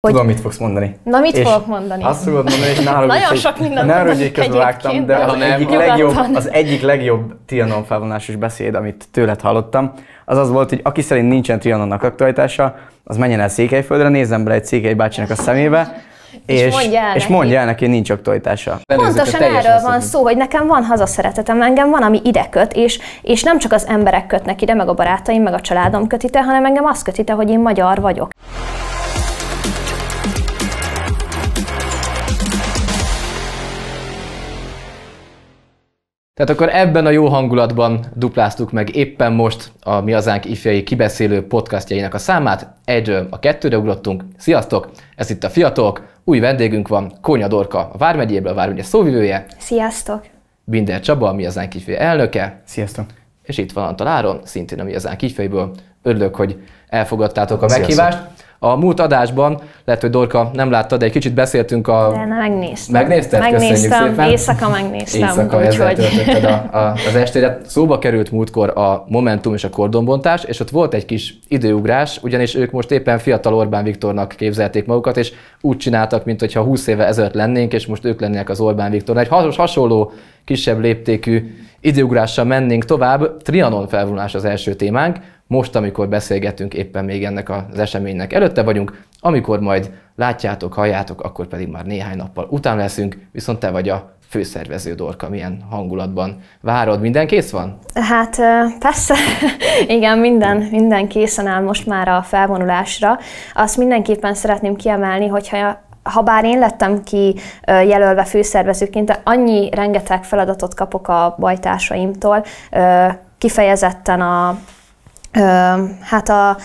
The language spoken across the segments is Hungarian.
Hogy... Tudom, mit fogsz mondani. Na, mit és fogok mondani? Azt fogod mondani, és ne Nagyon sok mindent Ne arra, hogy közbevágtam, de az egyik, legjobb, az egyik legjobb Trianon felvonásos beszéd, amit tőled hallottam, az az volt, hogy aki szerint nincsen Trianonnak aktualitása, az menjen el Székelyföldre, nézzen bele egy Székely bácsinak a szemébe, és, és, mondja el, és neki. mondja el neki, hogy nincs aktualitása. Pontosan erről van szó, hogy nekem van hazaszeretetem, engem van, ami ide köt, és, és nem csak az emberek kötnek ide, meg a barátaim, meg a családom köt ide, hanem engem azt köt ide, hogy én magyar vagyok. Tehát akkor ebben a jó hangulatban dupláztuk meg éppen most a Mi Azánk ifjai kibeszélő podcastjainak a számát. Egyről a kettőre ugrottunk. Sziasztok! Ez itt a Fiatalok. Új vendégünk van, Kónya Dorka, a Vármegyéből, a Vármegye szóvivője. Sziasztok! Binder Csaba, a Mi Azánk ifjai elnöke. Sziasztok! És itt van Antal Áron, szintén a Mi Azánk ifjaiből. Örülök, hogy elfogadtátok a meghívást. Sziasztok. A múlt adásban, lehet, hogy Dorka nem látta, de egy kicsit beszéltünk a... De nem megnéztem. Megnézted? Megnéztem, szépen. éjszaka megnéztem. Éjszaka ezzel töltötted a, a, az estére. Szóba került múltkor a Momentum és a kordonbontás, és ott volt egy kis időugrás, ugyanis ők most éppen fiatal Orbán Viktornak képzelték magukat, és úgy csináltak, mintha 20 éve ezelőtt lennénk, és most ők lennének az Orbán Viktor. Egy hasonló, kisebb léptékű időugrással mennénk tovább. Trianon felvonulás az első témánk most, amikor beszélgetünk, éppen még ennek az eseménynek előtte vagyunk, amikor majd látjátok, halljátok, akkor pedig már néhány nappal után leszünk, viszont te vagy a főszervező Dorka, milyen hangulatban várod? Minden kész van? Hát persze, igen, minden, minden készen áll most már a felvonulásra. Azt mindenképpen szeretném kiemelni, hogyha ha bár én lettem ki jelölve főszervezőként, annyi rengeteg feladatot kapok a bajtársaimtól, kifejezetten a hát a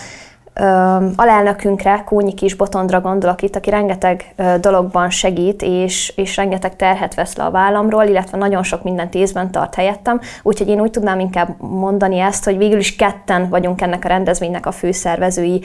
alelnökünkre, Kónyi Kis Botondra gondolok itt, aki rengeteg dologban segít, és, és rengeteg terhet vesz le a vállamról, illetve nagyon sok mindent észben tart helyettem, úgyhogy én úgy tudnám inkább mondani ezt, hogy végül is ketten vagyunk ennek a rendezvénynek a főszervezői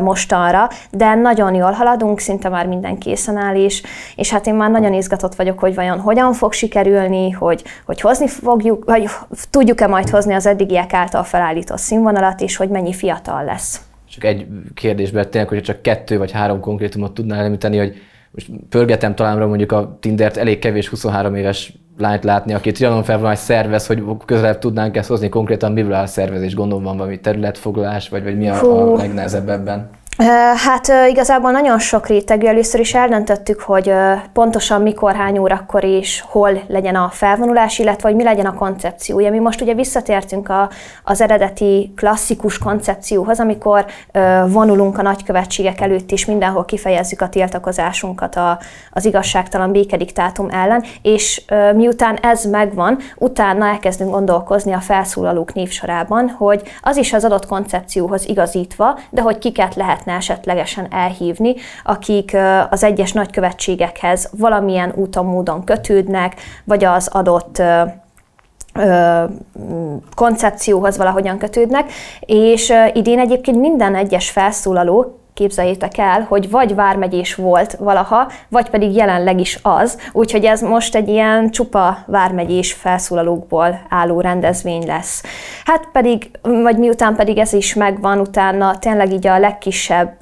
mostanra, de nagyon jól haladunk, szinte már minden készen áll is, és hát én már nagyon izgatott vagyok, hogy vajon hogyan fog sikerülni, hogy, hogy hozni fogjuk, vagy tudjuk-e majd hozni az eddigiek által felállított színvonalat, és hogy mennyi fiatal lesz csak egy kérdésben tényleg, hogyha csak kettő vagy három konkrétumot tudnál említeni, hogy most pörgetem talán mondjuk a Tindert elég kevés 23 éves lányt látni, aki trianon felvonás szervez, hogy közelebb tudnánk ezt hozni konkrétan, miből áll a szervezés, gondolom van valami területfoglalás, vagy, vagy mi a, a legnehezebb ebben? Hát igazából nagyon sok rétegű. Először is eldöntöttük, hogy pontosan mikor, hány órakor és hol legyen a felvonulás, illetve hogy mi legyen a koncepciója. Mi most ugye visszatértünk a, az eredeti klasszikus koncepcióhoz, amikor vonulunk a nagykövetségek előtt is, mindenhol kifejezzük a tiltakozásunkat a, az igazságtalan békediktátum ellen, és miután ez megvan, utána elkezdünk gondolkozni a felszólalók névsorában, hogy az is az adott koncepcióhoz igazítva, de hogy kiket lehet lehetne esetlegesen elhívni, akik az egyes nagykövetségekhez valamilyen úton, módon kötődnek, vagy az adott koncepcióhoz valahogyan kötődnek, és idén egyébként minden egyes felszólaló képzeljétek el, hogy vagy vármegyés volt valaha, vagy pedig jelenleg is az, úgyhogy ez most egy ilyen csupa vármegyés felszólalókból álló rendezvény lesz. Hát pedig, vagy miután pedig ez is megvan, utána tényleg így a legkisebb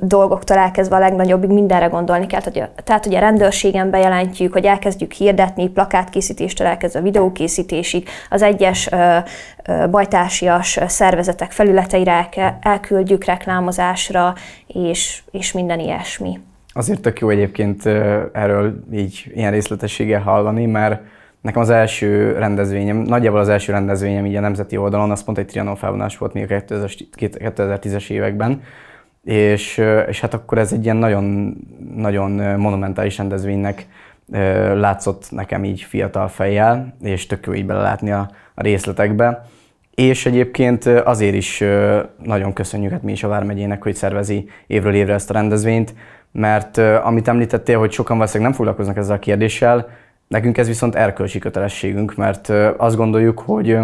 dolgoktól elkezdve a legnagyobbig mindenre gondolni kell. Tehát, hogy a rendőrségen bejelentjük, hogy elkezdjük hirdetni, plakátkészítéstől elkezdve videókészítésig, az egyes bajtársias szervezetek felületeire elküldjük reklámozásra, és, és minden ilyesmi. Azért tök jó egyébként erről így ilyen részletességgel hallani, mert Nekem az első rendezvényem, nagyjából az első rendezvényem így a nemzeti oldalon, az pont egy trianon felvonás volt még a 2010-es években, és, és hát akkor ez egy ilyen nagyon, nagyon monumentális rendezvénynek látszott nekem így fiatal fejjel, és tök jó így belelátni a, a részletekbe. És egyébként azért is nagyon köszönjük hát mi is a Vármegyének, hogy szervezi évről évre ezt a rendezvényt, mert amit említettél, hogy sokan valószínűleg nem foglalkoznak ezzel a kérdéssel, nekünk ez viszont erkölcsi kötelességünk, mert azt gondoljuk, hogy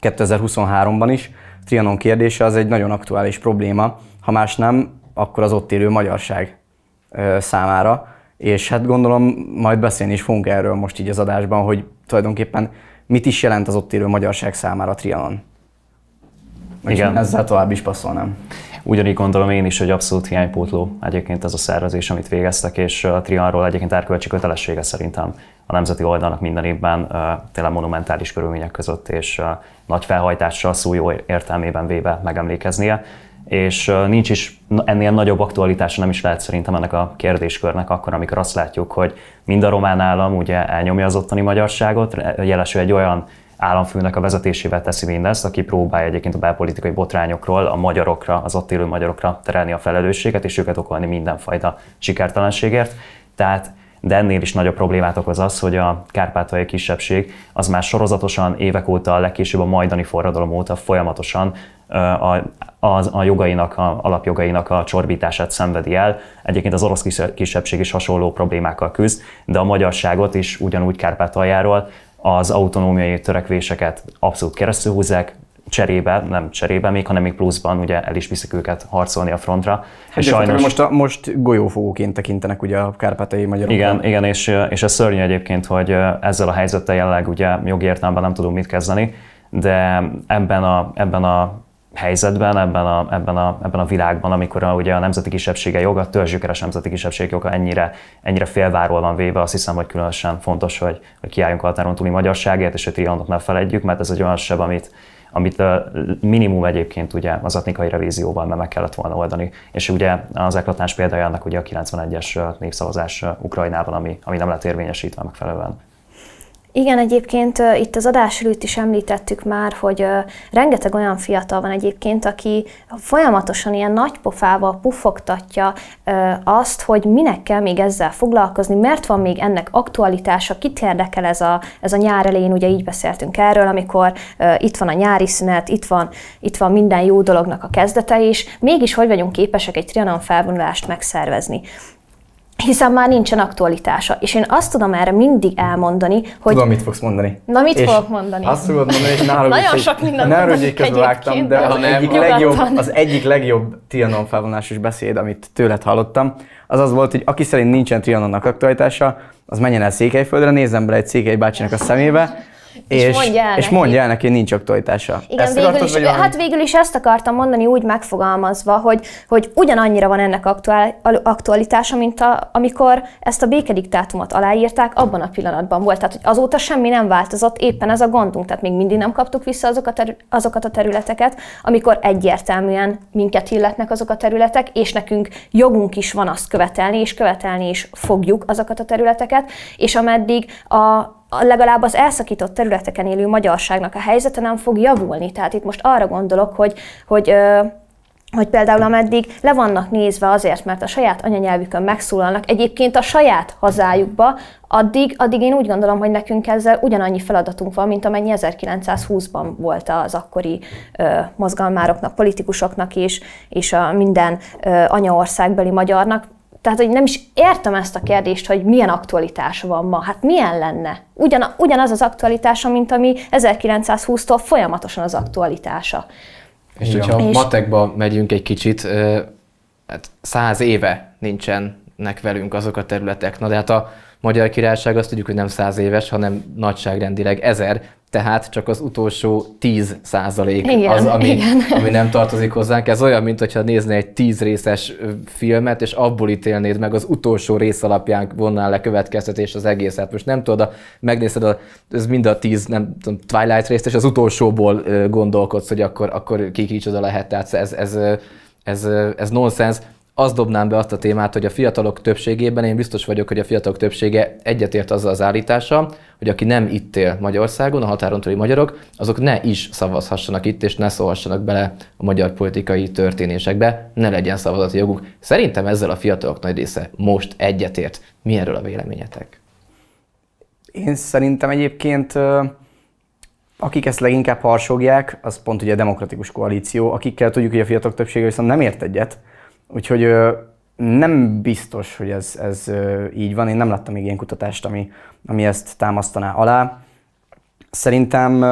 2023-ban is Trianon kérdése az egy nagyon aktuális probléma, ha más nem, akkor az ott élő magyarság számára. És hát gondolom majd beszélni is fogunk erről most így az adásban, hogy tulajdonképpen mit is jelent az ott élő magyarság számára a trianon. Igen. Ezzel tovább is passzolnám. Ugyanígy gondolom én is, hogy abszolút hiánypótló egyébként ez a szervezés, amit végeztek, és a Trianról egyébként erkölcsi kötelessége szerintem a nemzeti oldalnak minden évben tényleg monumentális körülmények között és nagy felhajtással szó jó értelmében véve megemlékeznie és nincs is ennél nagyobb aktualitása nem is lehet szerintem ennek a kérdéskörnek akkor, amikor azt látjuk, hogy mind a román állam ugye elnyomja az ottani magyarságot, jelesül egy olyan államfőnek a vezetésével teszi mindezt, aki próbálja egyébként a belpolitikai botrányokról a magyarokra, az ott élő magyarokra terelni a felelősséget, és őket okolni mindenfajta sikertelenségért. Tehát de ennél is nagyobb problémát okoz az, hogy a kárpátaljai kisebbség az már sorozatosan évek óta, legkésőbb a majdani forradalom óta folyamatosan a, a, a jogainak, a alapjogainak a csorbítását szenvedi el. Egyébként az orosz kisebbség is hasonló problémákkal küzd, de a magyarságot is ugyanúgy Kárpátaljáról az autonómiai törekvéseket abszolút keresztül húzzák, cserébe, nem cserébe még, hanem még pluszban ugye el is viszik őket harcolni a frontra. Hát és sajnos... most, a, most golyófogóként tekintenek ugye a kárpátai magyarok. Igen, igen és, és ez szörnyű egyébként, hogy ezzel a helyzettel jelenleg ugye jogi értelemben nem tudunk mit kezdeni, de ebben a, ebben a helyzetben, ebben a, ebben a, ebben a világban, amikor a, ugye a nemzeti kisebbsége joga, a törzsgyökeres nemzeti kisebbség joga ennyire, ennyire félváról van véve, azt hiszem, hogy különösen fontos, hogy, hogy kiálljunk a határon túli magyarságért, és hogy Trianont ne felejtjük, mert ez egy olyan seb, amit, amit minimum egyébként ugye az etnikai revízióval meg kellett volna oldani. És ugye az eklatáns példájának ugye a 91-es népszavazás Ukrajnában, ami, ami nem lett érvényesítve megfelelően. Igen, egyébként itt az adás előtt is említettük már, hogy rengeteg olyan fiatal van egyébként, aki folyamatosan ilyen nagy pofával puffogtatja azt, hogy minek kell még ezzel foglalkozni, mert van még ennek aktualitása, kit érdekel ez a, ez a nyár elején, ugye így beszéltünk erről, amikor itt van a nyári szünet, itt van, itt van minden jó dolognak a kezdete is, mégis hogy vagyunk képesek egy trianon felvonulást megszervezni hiszen már nincsen aktualitása. És én azt tudom erre mindig elmondani, hogy... Tudom, mit fogsz mondani. Na, mit és fogok mondani? Azt fogod mondani, és nálam Nagyon sok mindent Ne arra, hogy közbevágtam, de az egyik, legjobb, az egyik legjobb Trianon felvonásos beszéd, amit tőled hallottam, az az volt, hogy aki szerint nincsen Trianonnak aktualitása, az menjen el Székelyföldre, nézzen bele egy Székely bácsinak a szemébe, és, és mondja el és neki. mondja el neki, nincs aktualitása. Igen, ezt végül is, hát végül is ezt akartam mondani úgy megfogalmazva, hogy, hogy ugyanannyira van ennek aktuál, aktualitása, mint a, amikor ezt a békediktátumot aláírták, abban a pillanatban volt. Tehát, hogy azóta semmi nem változott, éppen ez a gondunk, tehát még mindig nem kaptuk vissza azok a azokat a területeket, amikor egyértelműen minket illetnek azok a területek, és nekünk jogunk is van azt követelni, és követelni is fogjuk azokat a területeket, és ameddig a legalább az elszakított területeken élő magyarságnak a helyzete nem fog javulni. Tehát itt most arra gondolok, hogy, hogy hogy például ameddig le vannak nézve azért, mert a saját anyanyelvükön megszólalnak, egyébként a saját hazájukba, addig, addig én úgy gondolom, hogy nekünk ezzel ugyanannyi feladatunk van, mint amennyi 1920-ban volt az akkori ö, mozgalmároknak, politikusoknak is, és a minden ö, anyaországbeli magyarnak. Tehát, hogy nem is értem ezt a kérdést, hogy milyen aktualitása van ma. Hát milyen lenne? Ugyan, ugyanaz az aktualitása, mint ami 1920-tól folyamatosan az aktualitása. És hogyha és... matekba megyünk egy kicsit, hát száz éve nincsenek velünk azok a területek. Na de hát a Magyar Királyság azt tudjuk, hogy nem száz éves, hanem nagyságrendileg ezer, tehát csak az utolsó 10 százalék az, ami, igen. ami nem tartozik hozzánk. Ez olyan, mint hogyha néznél egy 10 részes filmet, és abból ítélnéd meg az utolsó rész alapján vonnál le következtetés az egészet. Most nem tudod, megnézed, a, ez mind a 10 nem tudom, Twilight részt, és az utolsóból gondolkodsz, hogy akkor, akkor ki kicsoda lehet. Tehát ez, ez, ez, ez, ez nonsens azt dobnám be azt a témát, hogy a fiatalok többségében, én biztos vagyok, hogy a fiatalok többsége egyetért azzal az állítása, hogy aki nem itt él Magyarországon, a határon túli magyarok, azok ne is szavazhassanak itt, és ne szólhassanak bele a magyar politikai történésekbe, ne legyen szavazati joguk. Szerintem ezzel a fiatalok nagy része most egyetért. Mi erről a véleményetek? Én szerintem egyébként akik ezt leginkább harsogják, az pont ugye a demokratikus koalíció, akikkel tudjuk, hogy a fiatalok többsége viszont nem ért egyet, Úgyhogy nem biztos, hogy ez, ez így van. Én nem láttam még ilyen kutatást, ami, ami ezt támasztaná alá. Szerintem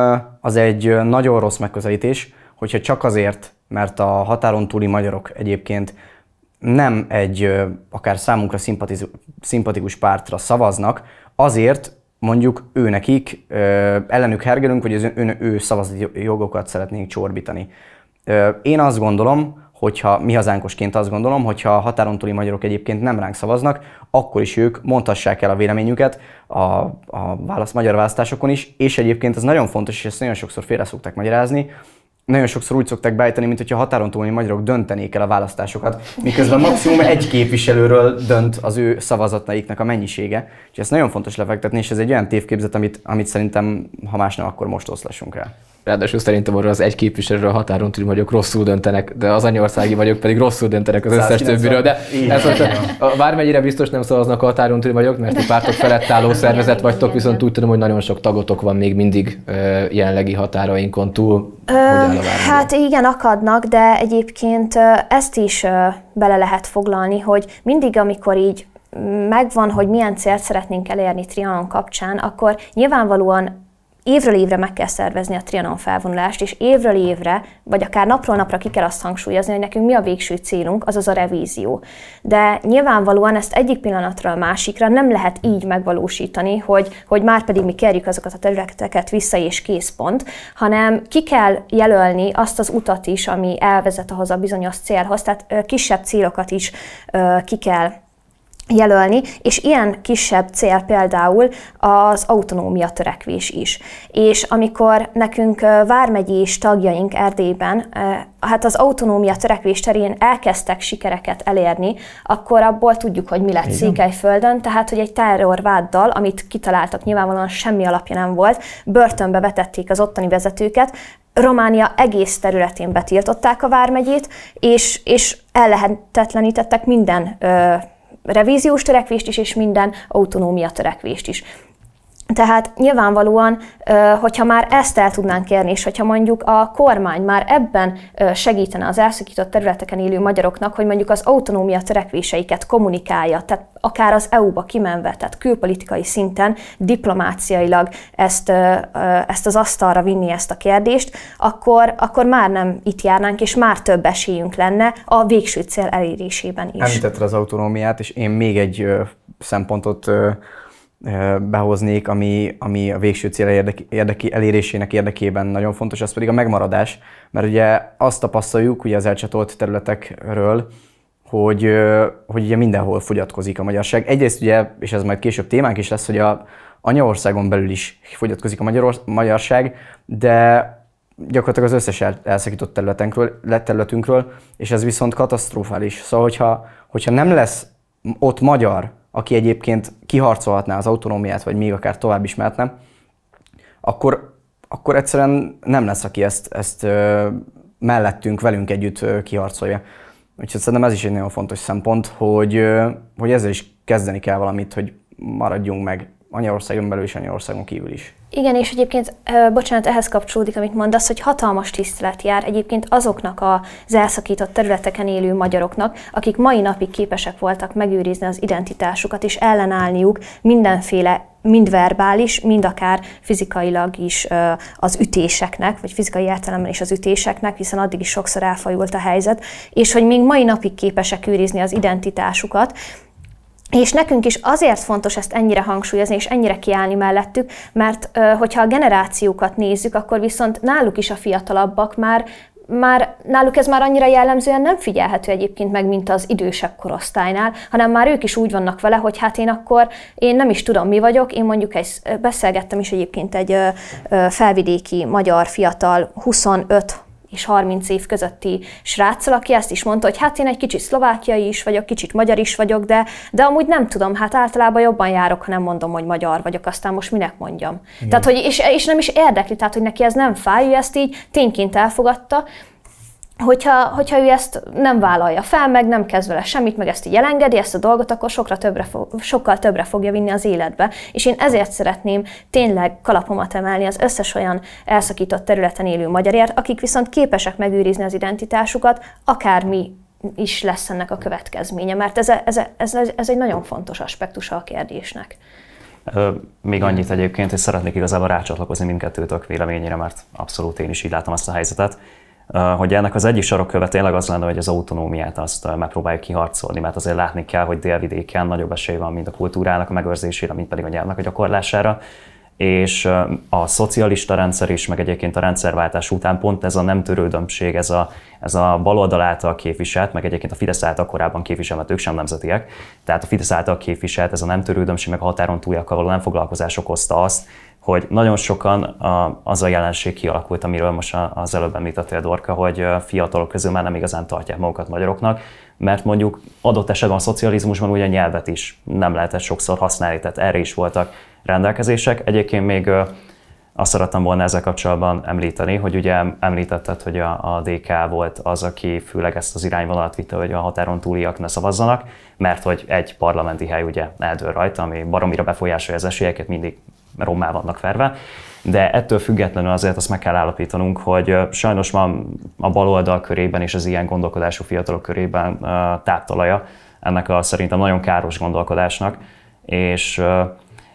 az egy nagyon rossz megközelítés, hogyha csak azért, mert a határon túli magyarok egyébként nem egy akár számunkra szimpatikus pártra szavaznak, azért mondjuk ő nekik ellenük hergelünk, hogy az ő, ő szavazati jogokat szeretnénk csorbítani. Én azt gondolom, hogyha mi hazánkosként azt gondolom, hogyha a határon túli magyarok egyébként nem ránk szavaznak, akkor is ők mondhassák el a véleményüket a, a válasz, magyar választásokon is, és egyébként ez nagyon fontos, és ezt nagyon sokszor félre szokták magyarázni, nagyon sokszor úgy szokták beállítani, mint hogyha határon túli magyarok döntenék el a választásokat, miközben maximum egy képviselőről dönt az ő szavazataiknak a mennyisége. És ez nagyon fontos lefektetni, és ez egy olyan tévképzet, amit, amit szerintem, ha más nem, akkor most oszlassunk el. Ráadásul szerintem arra az egy képviselőről a határon túli vagyok rosszul döntenek, de az anyországi vagyok pedig rosszul döntenek az összes többiről. De ez az, a vármegyire biztos nem szavaznak a határon túli vagyok, mert ti pártok felett álló szervezet vagytok, viszont úgy tudom, hogy nagyon sok tagotok van még mindig jelenlegi határainkon túl. Ö, hát igen, akadnak, de egyébként ezt is bele lehet foglalni, hogy mindig, amikor így megvan, hogy milyen célt szeretnénk elérni Trianon kapcsán, akkor nyilvánvalóan évről évre meg kell szervezni a Trianon felvonulást, és évről évre, vagy akár napról napra ki kell azt hangsúlyozni, hogy nekünk mi a végső célunk, azaz a revízió. De nyilvánvalóan ezt egyik pillanatra a másikra nem lehet így megvalósítani, hogy, hogy már pedig mi kerjük azokat a területeket vissza és készpont, hanem ki kell jelölni azt az utat is, ami elvezet ahhoz a bizonyos célhoz, tehát kisebb célokat is ki kell jelölni, és ilyen kisebb cél például az autonómia törekvés is. És amikor nekünk vármegyés tagjaink Erdélyben hát az autonómia törekvés terén elkezdtek sikereket elérni, akkor abból tudjuk, hogy mi lett Igen. Székelyföldön, tehát hogy egy terrorváddal, amit kitaláltak, nyilvánvalóan semmi alapja nem volt, börtönbe vetették az ottani vezetőket, Románia egész területén betiltották a vármegyét, és, és ellehetetlenítettek minden ö, revíziós törekvést is, és minden autonómia törekvést is. Tehát nyilvánvalóan, hogyha már ezt el tudnánk kérni, és hogyha mondjuk a kormány már ebben segítene az elszakított területeken élő magyaroknak, hogy mondjuk az autonómia törekvéseiket kommunikálja, tehát akár az EU-ba kimenve, tehát külpolitikai szinten, diplomáciailag ezt, ezt az asztalra vinni ezt a kérdést, akkor, akkor már nem itt járnánk, és már több esélyünk lenne a végső cél elérésében is. Említetted az autonómiát, és én még egy szempontot behoznék, ami, ami a végső cél érdeki, elérésének érdekében nagyon fontos, az pedig a megmaradás, mert ugye azt tapasztaljuk ugye az elcsatolt területekről, hogy, hogy ugye mindenhol fogyatkozik a magyarság. Egyrészt ugye, és ez majd később témánk is lesz, hogy a anyaországon belül is fogyatkozik a magyar, magyarság, de gyakorlatilag az összes el, elszakított területünkről, területünkről, és ez viszont katasztrofális. Szóval, hogyha, hogyha nem lesz ott magyar, aki egyébként kiharcolhatná az autonómiát, vagy még akár tovább is mehetne, akkor, akkor egyszerűen nem lesz, aki ezt, ezt mellettünk, velünk együtt kiharcolja. Úgyhogy szerintem ez is egy nagyon fontos szempont, hogy, hogy ezzel is kezdeni kell valamit, hogy maradjunk meg Anyaországon belül és Anyaországon kívül is. Igen, és egyébként, bocsánat, ehhez kapcsolódik, amit mondasz, hogy hatalmas tisztelet jár egyébként azoknak az elszakított területeken élő magyaroknak, akik mai napig képesek voltak megőrizni az identitásukat és ellenállniuk mindenféle mind verbális, mind akár fizikailag is az ütéseknek, vagy fizikai értelemben is az ütéseknek, hiszen addig is sokszor elfajult a helyzet, és hogy még mai napig képesek őrizni az identitásukat, és nekünk is azért fontos ezt ennyire hangsúlyozni és ennyire kiállni mellettük, mert hogyha a generációkat nézzük, akkor viszont náluk is a fiatalabbak már már náluk ez már annyira jellemzően nem figyelhető egyébként meg, mint az idősebb korosztálynál, hanem már ők is úgy vannak vele, hogy hát én akkor, én nem is tudom mi vagyok, én mondjuk egy, beszélgettem is egyébként egy felvidéki magyar fiatal 25 és 30 év közötti sráccal, aki ezt is mondta, hogy hát én egy kicsit szlovákiai is vagyok, kicsit magyar is vagyok, de, de amúgy nem tudom, hát általában jobban járok, ha nem mondom, hogy magyar vagyok, aztán most minek mondjam. Igen. Tehát, hogy, és, és nem is érdekli, tehát, hogy neki ez nem fáj, ő ezt így tényként elfogadta, hogyha, hogyha ő ezt nem vállalja fel, meg nem kezd vele semmit, meg ezt így elengedi, ezt a dolgot, akkor sokra többre fog, sokkal többre fogja vinni az életbe. És én ezért szeretném tényleg kalapomat emelni az összes olyan elszakított területen élő magyarért, akik viszont képesek megőrizni az identitásukat, akármi is lesz ennek a következménye, mert ez, ez, ez, ez egy nagyon fontos aspektusa a kérdésnek. Még annyit egyébként, hogy szeretnék igazából rácsatlakozni mindkettőtök véleményére, mert abszolút én is így látom ezt a helyzetet hogy ennek az egyik sarokköve tényleg az lenne, hogy az autonómiát azt megpróbáljuk kiharcolni, mert azért látni kell, hogy délvidéken nagyobb esély van, mint a kultúrának a megőrzésére, mint pedig a nyelvnek a gyakorlására. És a szocialista rendszer is, meg egyébként a rendszerváltás után pont ez a nem törődömség, ez a, ez a baloldal által képviselt, meg egyébként a Fidesz által korábban képviselt, mert ők sem nemzetiek, tehát a Fidesz által képviselt, ez a nem törődömség, meg a határon túljakkal való nem foglalkozás okozta azt, hogy nagyon sokan az a jelenség kialakult, amiről most az előbb említettél, Dorka, hogy fiatalok közül már nem igazán tartják magukat magyaroknak, mert mondjuk adott esetben a szocializmusban ugye nyelvet is nem lehetett sokszor használni, tehát erre is voltak rendelkezések. Egyébként még azt szerettem volna ezzel kapcsolatban említeni, hogy ugye említetted, hogy a, a DK volt az, aki főleg ezt az irányvonalat vitte, hogy a határon túliak ne szavazzanak, mert hogy egy parlamenti hely ugye eldől rajta, ami baromira befolyásolja az esélyeket, mindig rommá vannak verve. De ettől függetlenül azért azt meg kell állapítanunk, hogy sajnos ma a baloldal körében és az ilyen gondolkodású fiatalok körében táptalaja ennek a szerintem nagyon káros gondolkodásnak, és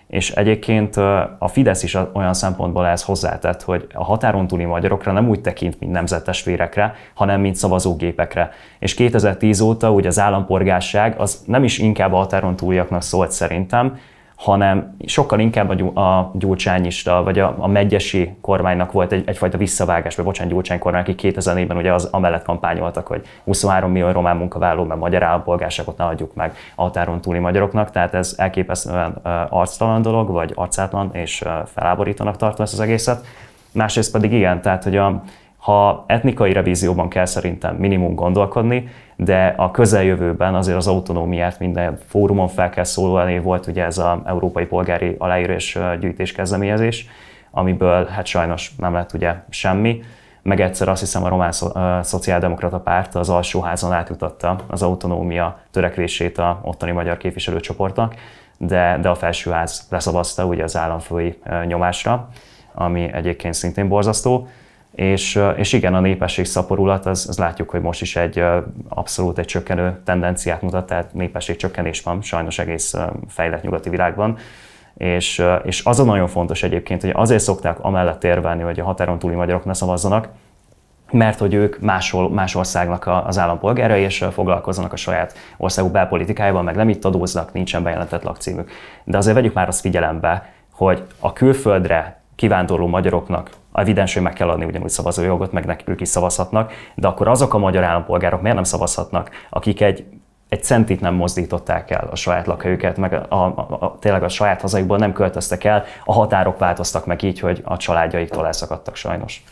és egyébként a Fidesz is olyan szempontból ehhez hozzátett, hogy a határon túli magyarokra nem úgy tekint, mint nemzetestvérekre, hanem mint szavazógépekre. És 2010 óta ugye az állampolgárság az nem is inkább a határon túliaknak szólt szerintem, hanem sokkal inkább a gyurcsányista, vagy a, a megyesi kormánynak volt egy, egyfajta visszavágás, vagy bocsánat, gyurcsány kormány, aki 2004-ben ugye az amellett kampányoltak, hogy 23 millió román munkavállaló, mert magyar állampolgárságot ne adjuk meg a határon túli magyaroknak, tehát ez elképesztően arctalan dolog, vagy arcátlan, és feláborítónak tartom ezt az egészet. Másrészt pedig igen, tehát hogy a, ha etnikai revízióban kell szerintem minimum gondolkodni, de a közeljövőben azért az autonómiát minden fórumon fel kell szólalni. Volt ugye ez az Európai Polgári Aláírás Gyűjtés kezdeményezés, amiből hát sajnos nem lett ugye semmi. Meg egyszer azt hiszem a Román Szociáldemokrata Párt az alsóházon átjutatta az autonómia törekvését a ottani magyar képviselőcsoportnak, de, de a felsőház leszavazta ugye az államfői nyomásra, ami egyébként szintén borzasztó. És, és igen, a népesség szaporulat, az, az látjuk, hogy most is egy abszolút egy csökkenő tendenciát mutat, tehát népesség csökkenés van sajnos egész fejlett nyugati világban. És, és az a nagyon fontos egyébként, hogy azért szokták amellett érvelni, hogy a határon túli magyarok ne szavazzanak, mert hogy ők máshol, más országnak az állampolgárai, és foglalkozzanak a saját országuk belpolitikájával, meg nem itt adóznak, nincsen bejelentett lakcímük. De azért vegyük már azt figyelembe, hogy a külföldre kivándorló magyaroknak evidens, hogy meg kell adni ugyanúgy szavazójogot, meg nekik ők is szavazhatnak, de akkor azok a magyar állampolgárok miért nem szavazhatnak, akik egy egy centit nem mozdították el a saját lakhelyüket, meg a, a, a, tényleg a saját hazaikból nem költöztek el, a határok változtak meg így, hogy a családjaiktól elszakadtak sajnos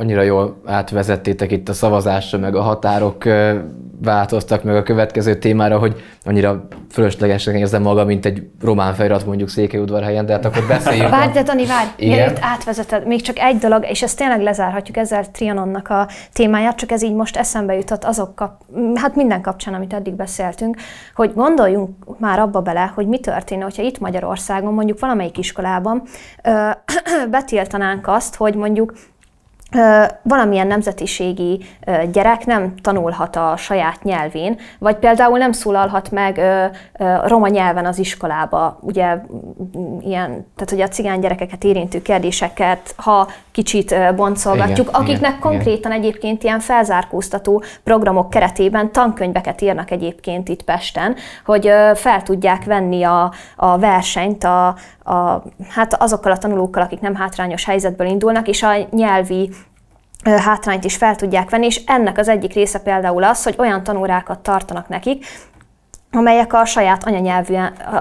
annyira jól átvezettétek itt a szavazásra, meg a határok változtak meg a következő témára, hogy annyira fölöslegesen érzem magam, mint egy román fejrat mondjuk Székelyudvarhelyen, de hát akkor beszéljünk. Várj, de Dani, várj, Igen? mielőtt átvezeted, még csak egy dolog, és ezt tényleg lezárhatjuk ezzel Trianonnak a témáját, csak ez így most eszembe jutott azok kap, hát minden kapcsán, amit eddig beszéltünk, hogy gondoljunk már abba bele, hogy mi történne, hogyha itt Magyarországon mondjuk valamelyik iskolában ö, betiltanánk azt, hogy mondjuk valamilyen nemzetiségi gyerek nem tanulhat a saját nyelvén, vagy például nem szólalhat meg roma nyelven az iskolába, ugye ilyen, tehát hogy a cigány gyerekeket érintő kérdéseket, ha kicsit boncolgatjuk, igen, akiknek igen, konkrétan igen. egyébként ilyen felzárkóztató programok keretében tankönyveket írnak egyébként itt Pesten, hogy fel tudják venni a, a versenyt a, a, hát azokkal a tanulókkal, akik nem hátrányos helyzetből indulnak, és a nyelvi hátrányt is fel tudják venni, és ennek az egyik része például az, hogy olyan tanórákat tartanak nekik, amelyek a saját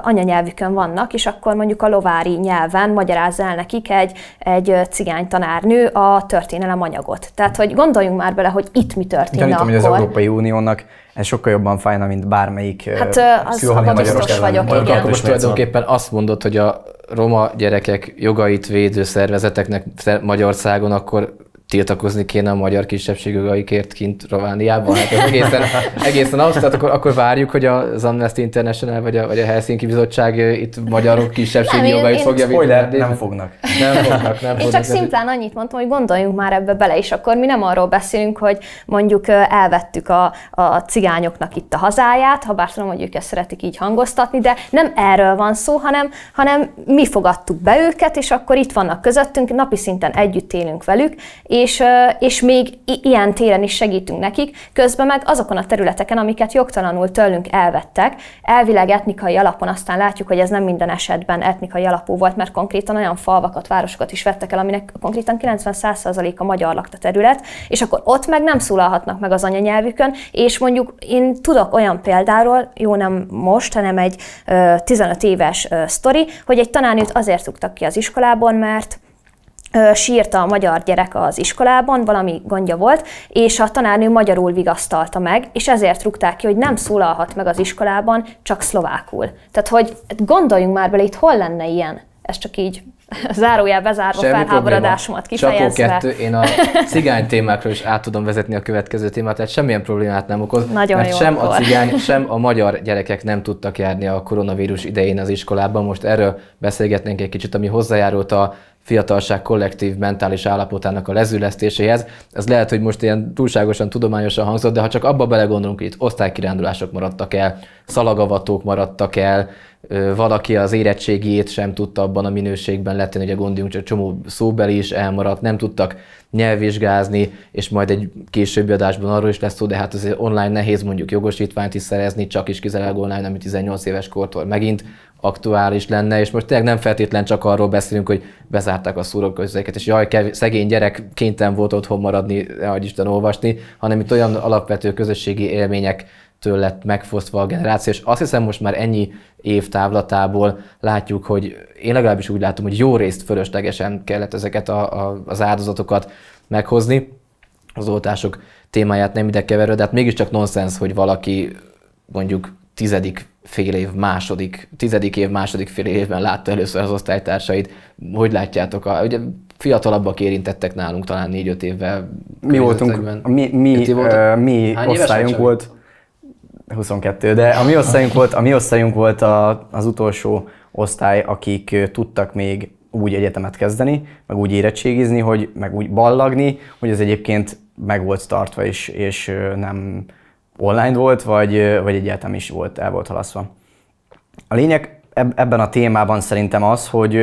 anyanyelvükön vannak, és akkor mondjuk a lovári nyelven magyarázza el nekik egy, egy cigány tanárnő a történelem anyagot. Tehát, hogy gondoljunk már bele, hogy itt mi történik. Gyanítom, hogy az Európai Uniónak ez sokkal jobban fájna, mint bármelyik Hát az abban biztos vagyok, igen. Akkor most tulajdonképpen azt mondod, hogy a roma gyerekek jogait védő szervezeteknek Magyarországon akkor tiltakozni kéne a magyar kisebbség jogaikért kint Romániában. Hát ez egészen, egészen az, tehát akkor, akkor várjuk, hogy az Amnesty International vagy a, vagy a Helsinki Bizottság itt magyarok kisebbségi nem, jogait én, fogja Spoiler, nem fognak. Nem fognak, nem Én fognak, csak szimplán annyit mondtam, hogy gondoljunk már ebbe bele, és akkor mi nem arról beszélünk, hogy mondjuk elvettük a, a cigányoknak itt a hazáját, ha bár tudom, hogy ők ezt szeretik így hangoztatni, de nem erről van szó, hanem, hanem mi fogadtuk be őket, és akkor itt vannak közöttünk, napi szinten együtt élünk velük, és, és még ilyen téren is segítünk nekik, közben meg azokon a területeken, amiket jogtalanul tőlünk elvettek, elvileg etnikai alapon aztán látjuk, hogy ez nem minden esetben etnikai alapú volt, mert konkrétan olyan falvakat, városokat is vettek el, aminek konkrétan 90% a magyar lakta terület, és akkor ott meg nem szólalhatnak meg az anyanyelvükön, és mondjuk én tudok olyan példáról, jó nem most, hanem egy 15 éves sztori, hogy egy tanárnőt azért rúgtak ki az iskolában, mert sírta a magyar gyerek az iskolában, valami gondja volt, és a tanárnő magyarul vigasztalta meg, és ezért rúgták ki, hogy nem szólalhat meg az iskolában, csak szlovákul. Tehát, hogy gondoljunk már bele, itt hol lenne ilyen? Ez csak így zárójel bezárva Semmi felháborodásomat kifejezve. kettő, én a cigány témákról is át tudom vezetni a következő témát, tehát semmilyen problémát nem okoz. Nagyon mert jó sem akkor. a cigány, sem a magyar gyerekek nem tudtak járni a koronavírus idején az iskolában. Most erről beszélgetnénk egy kicsit, ami hozzájárult a fiatalság kollektív mentális állapotának a lezülesztéséhez. Ez lehet, hogy most ilyen túlságosan tudományosan hangzott, de ha csak abba belegondolunk, hogy itt osztálykirándulások maradtak el, szalagavatók maradtak el, valaki az érettségét sem tudta abban a minőségben letenni, a gondoljunk, csak csomó szóbeli is elmaradt, nem tudtak nyelvvizsgázni, és majd egy későbbi adásban arról is lesz szó, de hát azért online nehéz mondjuk jogosítványt is szerezni, csak is kizárólag online, ami 18 éves kortól megint aktuális lenne, és most tényleg nem feltétlen csak arról beszélünk, hogy bezárták a szóróközéket, és jaj, kev- szegény gyerek kénytelen volt otthon maradni, hogy Isten olvasni, hanem itt olyan alapvető közösségi élmények től lett megfosztva a generáció, és azt hiszem most már ennyi év távlatából látjuk, hogy én legalábbis úgy látom, hogy jó részt fölöslegesen kellett ezeket a, a, az áldozatokat meghozni. Az oltások témáját nem ide keverő, de hát mégiscsak nonsens, hogy valaki mondjuk tizedik fél év, második, tizedik év, második fél évben látta először az osztálytársait. Hogy látjátok? A, ugye fiatalabbak érintettek nálunk talán négy-öt évvel. Mi voltunk, mi, mi, uh, mi osztályunk volt, 22, de a mi osztályunk volt, a mi osztályunk volt a, az utolsó osztály, akik tudtak még úgy egyetemet kezdeni, meg úgy érettségizni, hogy meg úgy ballagni, hogy ez egyébként meg volt tartva, és, és nem online volt, vagy, vagy egyetem is volt, el volt halaszva. A lényeg ebben a témában szerintem az, hogy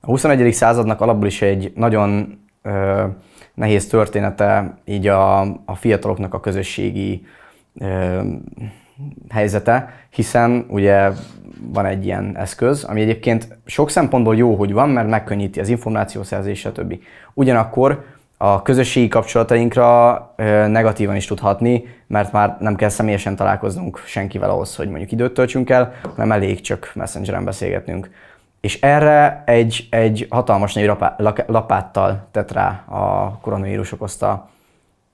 a 21. századnak alapból is egy nagyon ö, nehéz története így a, a fiataloknak a közösségi ö, helyzete, hiszen ugye van egy ilyen eszköz, ami egyébként sok szempontból jó, hogy van, mert megkönnyíti az információszerzés, stb. Ugyanakkor a közösségi kapcsolatainkra negatívan is tudhatni, mert már nem kell személyesen találkoznunk senkivel ahhoz, hogy mondjuk időt töltsünk el, hanem elég csak messengeren beszélgetnünk. És erre egy, egy hatalmas nagy lapáttal tett rá a koronavírus okozta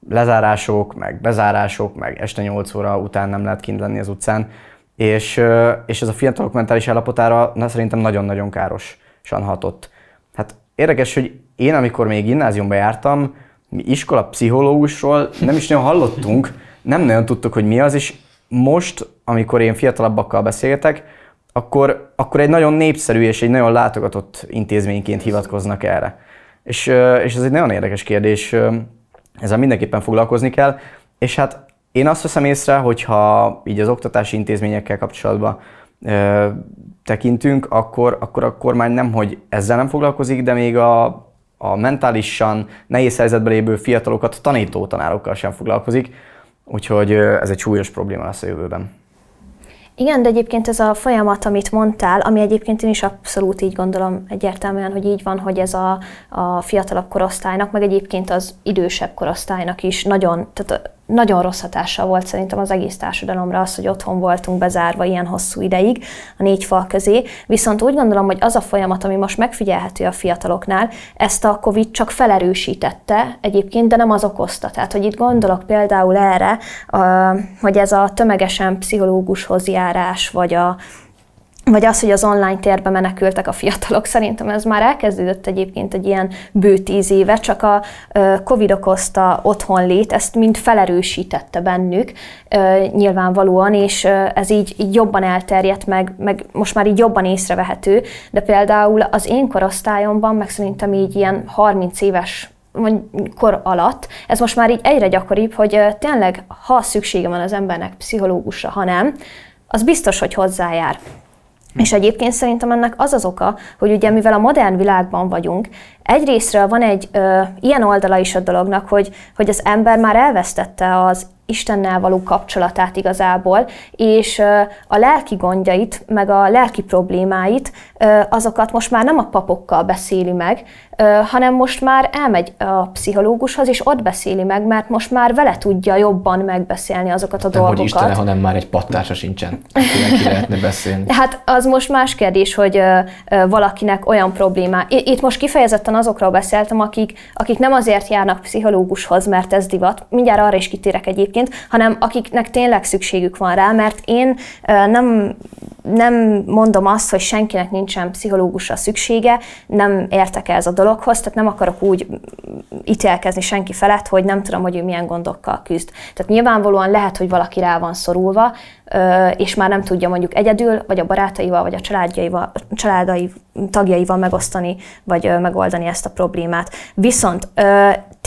lezárások, meg bezárások, meg este 8 óra után nem lehet kint lenni az utcán, és, és ez a fiatalok mentális állapotára na, szerintem nagyon-nagyon károsan hatott. Hát érdekes, hogy én, amikor még gimnáziumba jártam, mi iskola pszichológusról nem is nagyon hallottunk, nem nagyon tudtuk, hogy mi az, és most, amikor én fiatalabbakkal beszélgetek, akkor, akkor egy nagyon népszerű és egy nagyon látogatott intézményként hivatkoznak erre. És, és ez egy nagyon érdekes kérdés, ezzel mindenképpen foglalkozni kell, és hát én azt veszem észre, hogyha így az oktatási intézményekkel kapcsolatban ö, tekintünk, akkor, akkor a kormány nem, hogy ezzel nem foglalkozik, de még a, a mentálisan nehéz helyzetben lévő fiatalokat tanító tanárokkal sem foglalkozik, úgyhogy ez egy súlyos probléma lesz a jövőben. Igen, de egyébként ez a folyamat, amit mondtál, ami egyébként én is abszolút így gondolom egyértelműen, hogy így van, hogy ez a, a fiatalabb korosztálynak, meg egyébként az idősebb korosztálynak is nagyon, tehát nagyon rossz hatással volt szerintem az egész társadalomra az, hogy otthon voltunk bezárva ilyen hosszú ideig a négy fal közé. Viszont úgy gondolom, hogy az a folyamat, ami most megfigyelhető a fiataloknál, ezt a COVID csak felerősítette egyébként, de nem az okozta. Tehát, hogy itt gondolok például erre, hogy ez a tömegesen pszichológushoz járás, vagy a vagy az, hogy az online térbe menekültek a fiatalok, szerintem ez már elkezdődött egyébként egy ilyen bő tíz éve, csak a Covid okozta otthonlét, ezt mind felerősítette bennük nyilvánvalóan, és ez így, így jobban elterjedt, meg, meg most már így jobban észrevehető, de például az én korosztályomban, meg szerintem így ilyen 30 éves kor alatt, ez most már így egyre gyakoribb, hogy tényleg, ha szüksége van az embernek pszichológusra, ha nem, az biztos, hogy hozzájár És egyébként szerintem ennek az az oka, hogy ugye mivel a modern világban vagyunk, egyrésztről van egy ö, ilyen oldala is a dolognak, hogy, hogy az ember már elvesztette az Istennel való kapcsolatát igazából, és a lelki gondjait, meg a lelki problémáit, azokat most már nem a papokkal beszéli meg, hanem most már elmegy a pszichológushoz, és ott beszéli meg, mert most már vele tudja jobban megbeszélni azokat a Nem, dolgokat. hogy Istene, hanem már egy pattársa sincsen, ki lehetne beszélni. Hát az most más kérdés, hogy valakinek olyan problémá. Itt most kifejezetten azokról beszéltem, akik, akik nem azért járnak pszichológushoz, mert ez divat, mindjárt arra is kitérek egyébként, hanem akiknek tényleg szükségük van rá, mert én nem, nem mondom azt, hogy senkinek nincsen pszichológusra szüksége, nem értek ez a dologhoz, tehát nem akarok úgy ítélkezni senki felett, hogy nem tudom, hogy ő milyen gondokkal küzd. Tehát nyilvánvalóan lehet, hogy valaki rá van szorulva, és már nem tudja mondjuk egyedül, vagy a barátaival, vagy a családjaival, családai tagjaival megosztani, vagy megoldani ezt a problémát. Viszont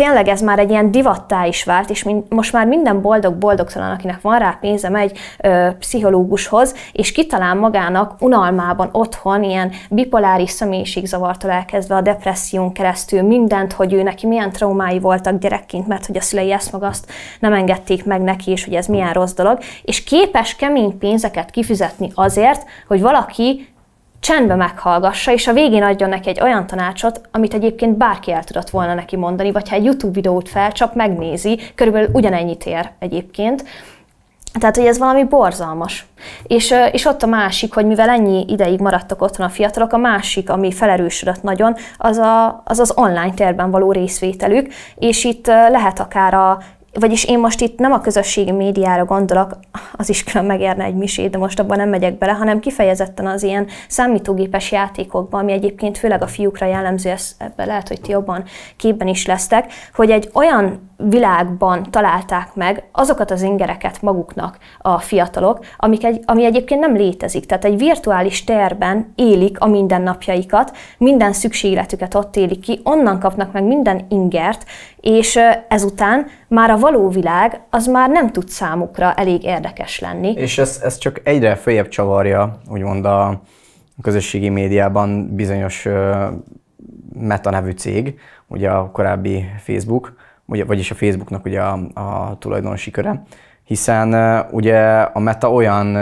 tényleg ez már egy ilyen divattá is vált, és most már minden boldog-boldogtalan, akinek van rá pénze, megy ö, pszichológushoz, és kitalál magának unalmában otthon ilyen bipoláris személyiségzavartól elkezdve a depresszión keresztül mindent, hogy ő neki milyen traumái voltak gyerekként, mert hogy a szülei ezt meg azt nem engedték meg neki, és hogy ez milyen rossz dolog, és képes kemény pénzeket kifizetni azért, hogy valaki csendbe meghallgassa, és a végén adjon neki egy olyan tanácsot, amit egyébként bárki el tudott volna neki mondani, vagy ha egy YouTube videót felcsap, megnézi, körülbelül ugyanennyit ér egyébként. Tehát, hogy ez valami borzalmas. És, és ott a másik, hogy mivel ennyi ideig maradtak otthon a fiatalok, a másik, ami felerősödött nagyon, az a, az, az online térben való részvételük, és itt lehet akár a vagyis én most itt nem a közösségi médiára gondolok, az is külön megérne egy misét, de most abban nem megyek bele, hanem kifejezetten az ilyen számítógépes játékokban, ami egyébként főleg a fiúkra jellemző, ebben lehet, hogy ti jobban képben is lesztek, hogy egy olyan világban találták meg azokat az ingereket maguknak a fiatalok, amik egy, ami egyébként nem létezik. Tehát egy virtuális térben élik a mindennapjaikat, minden szükségletüket ott élik ki, onnan kapnak meg minden ingert, és ezután már a való világ az már nem tud számukra elég érdekes lenni. És ez, ez csak egyre följebb csavarja, úgymond a közösségi médiában bizonyos Meta nevű cég, ugye a korábbi Facebook, vagyis a Facebooknak ugye a, a tulajdonosi köre, hiszen ugye a Meta olyan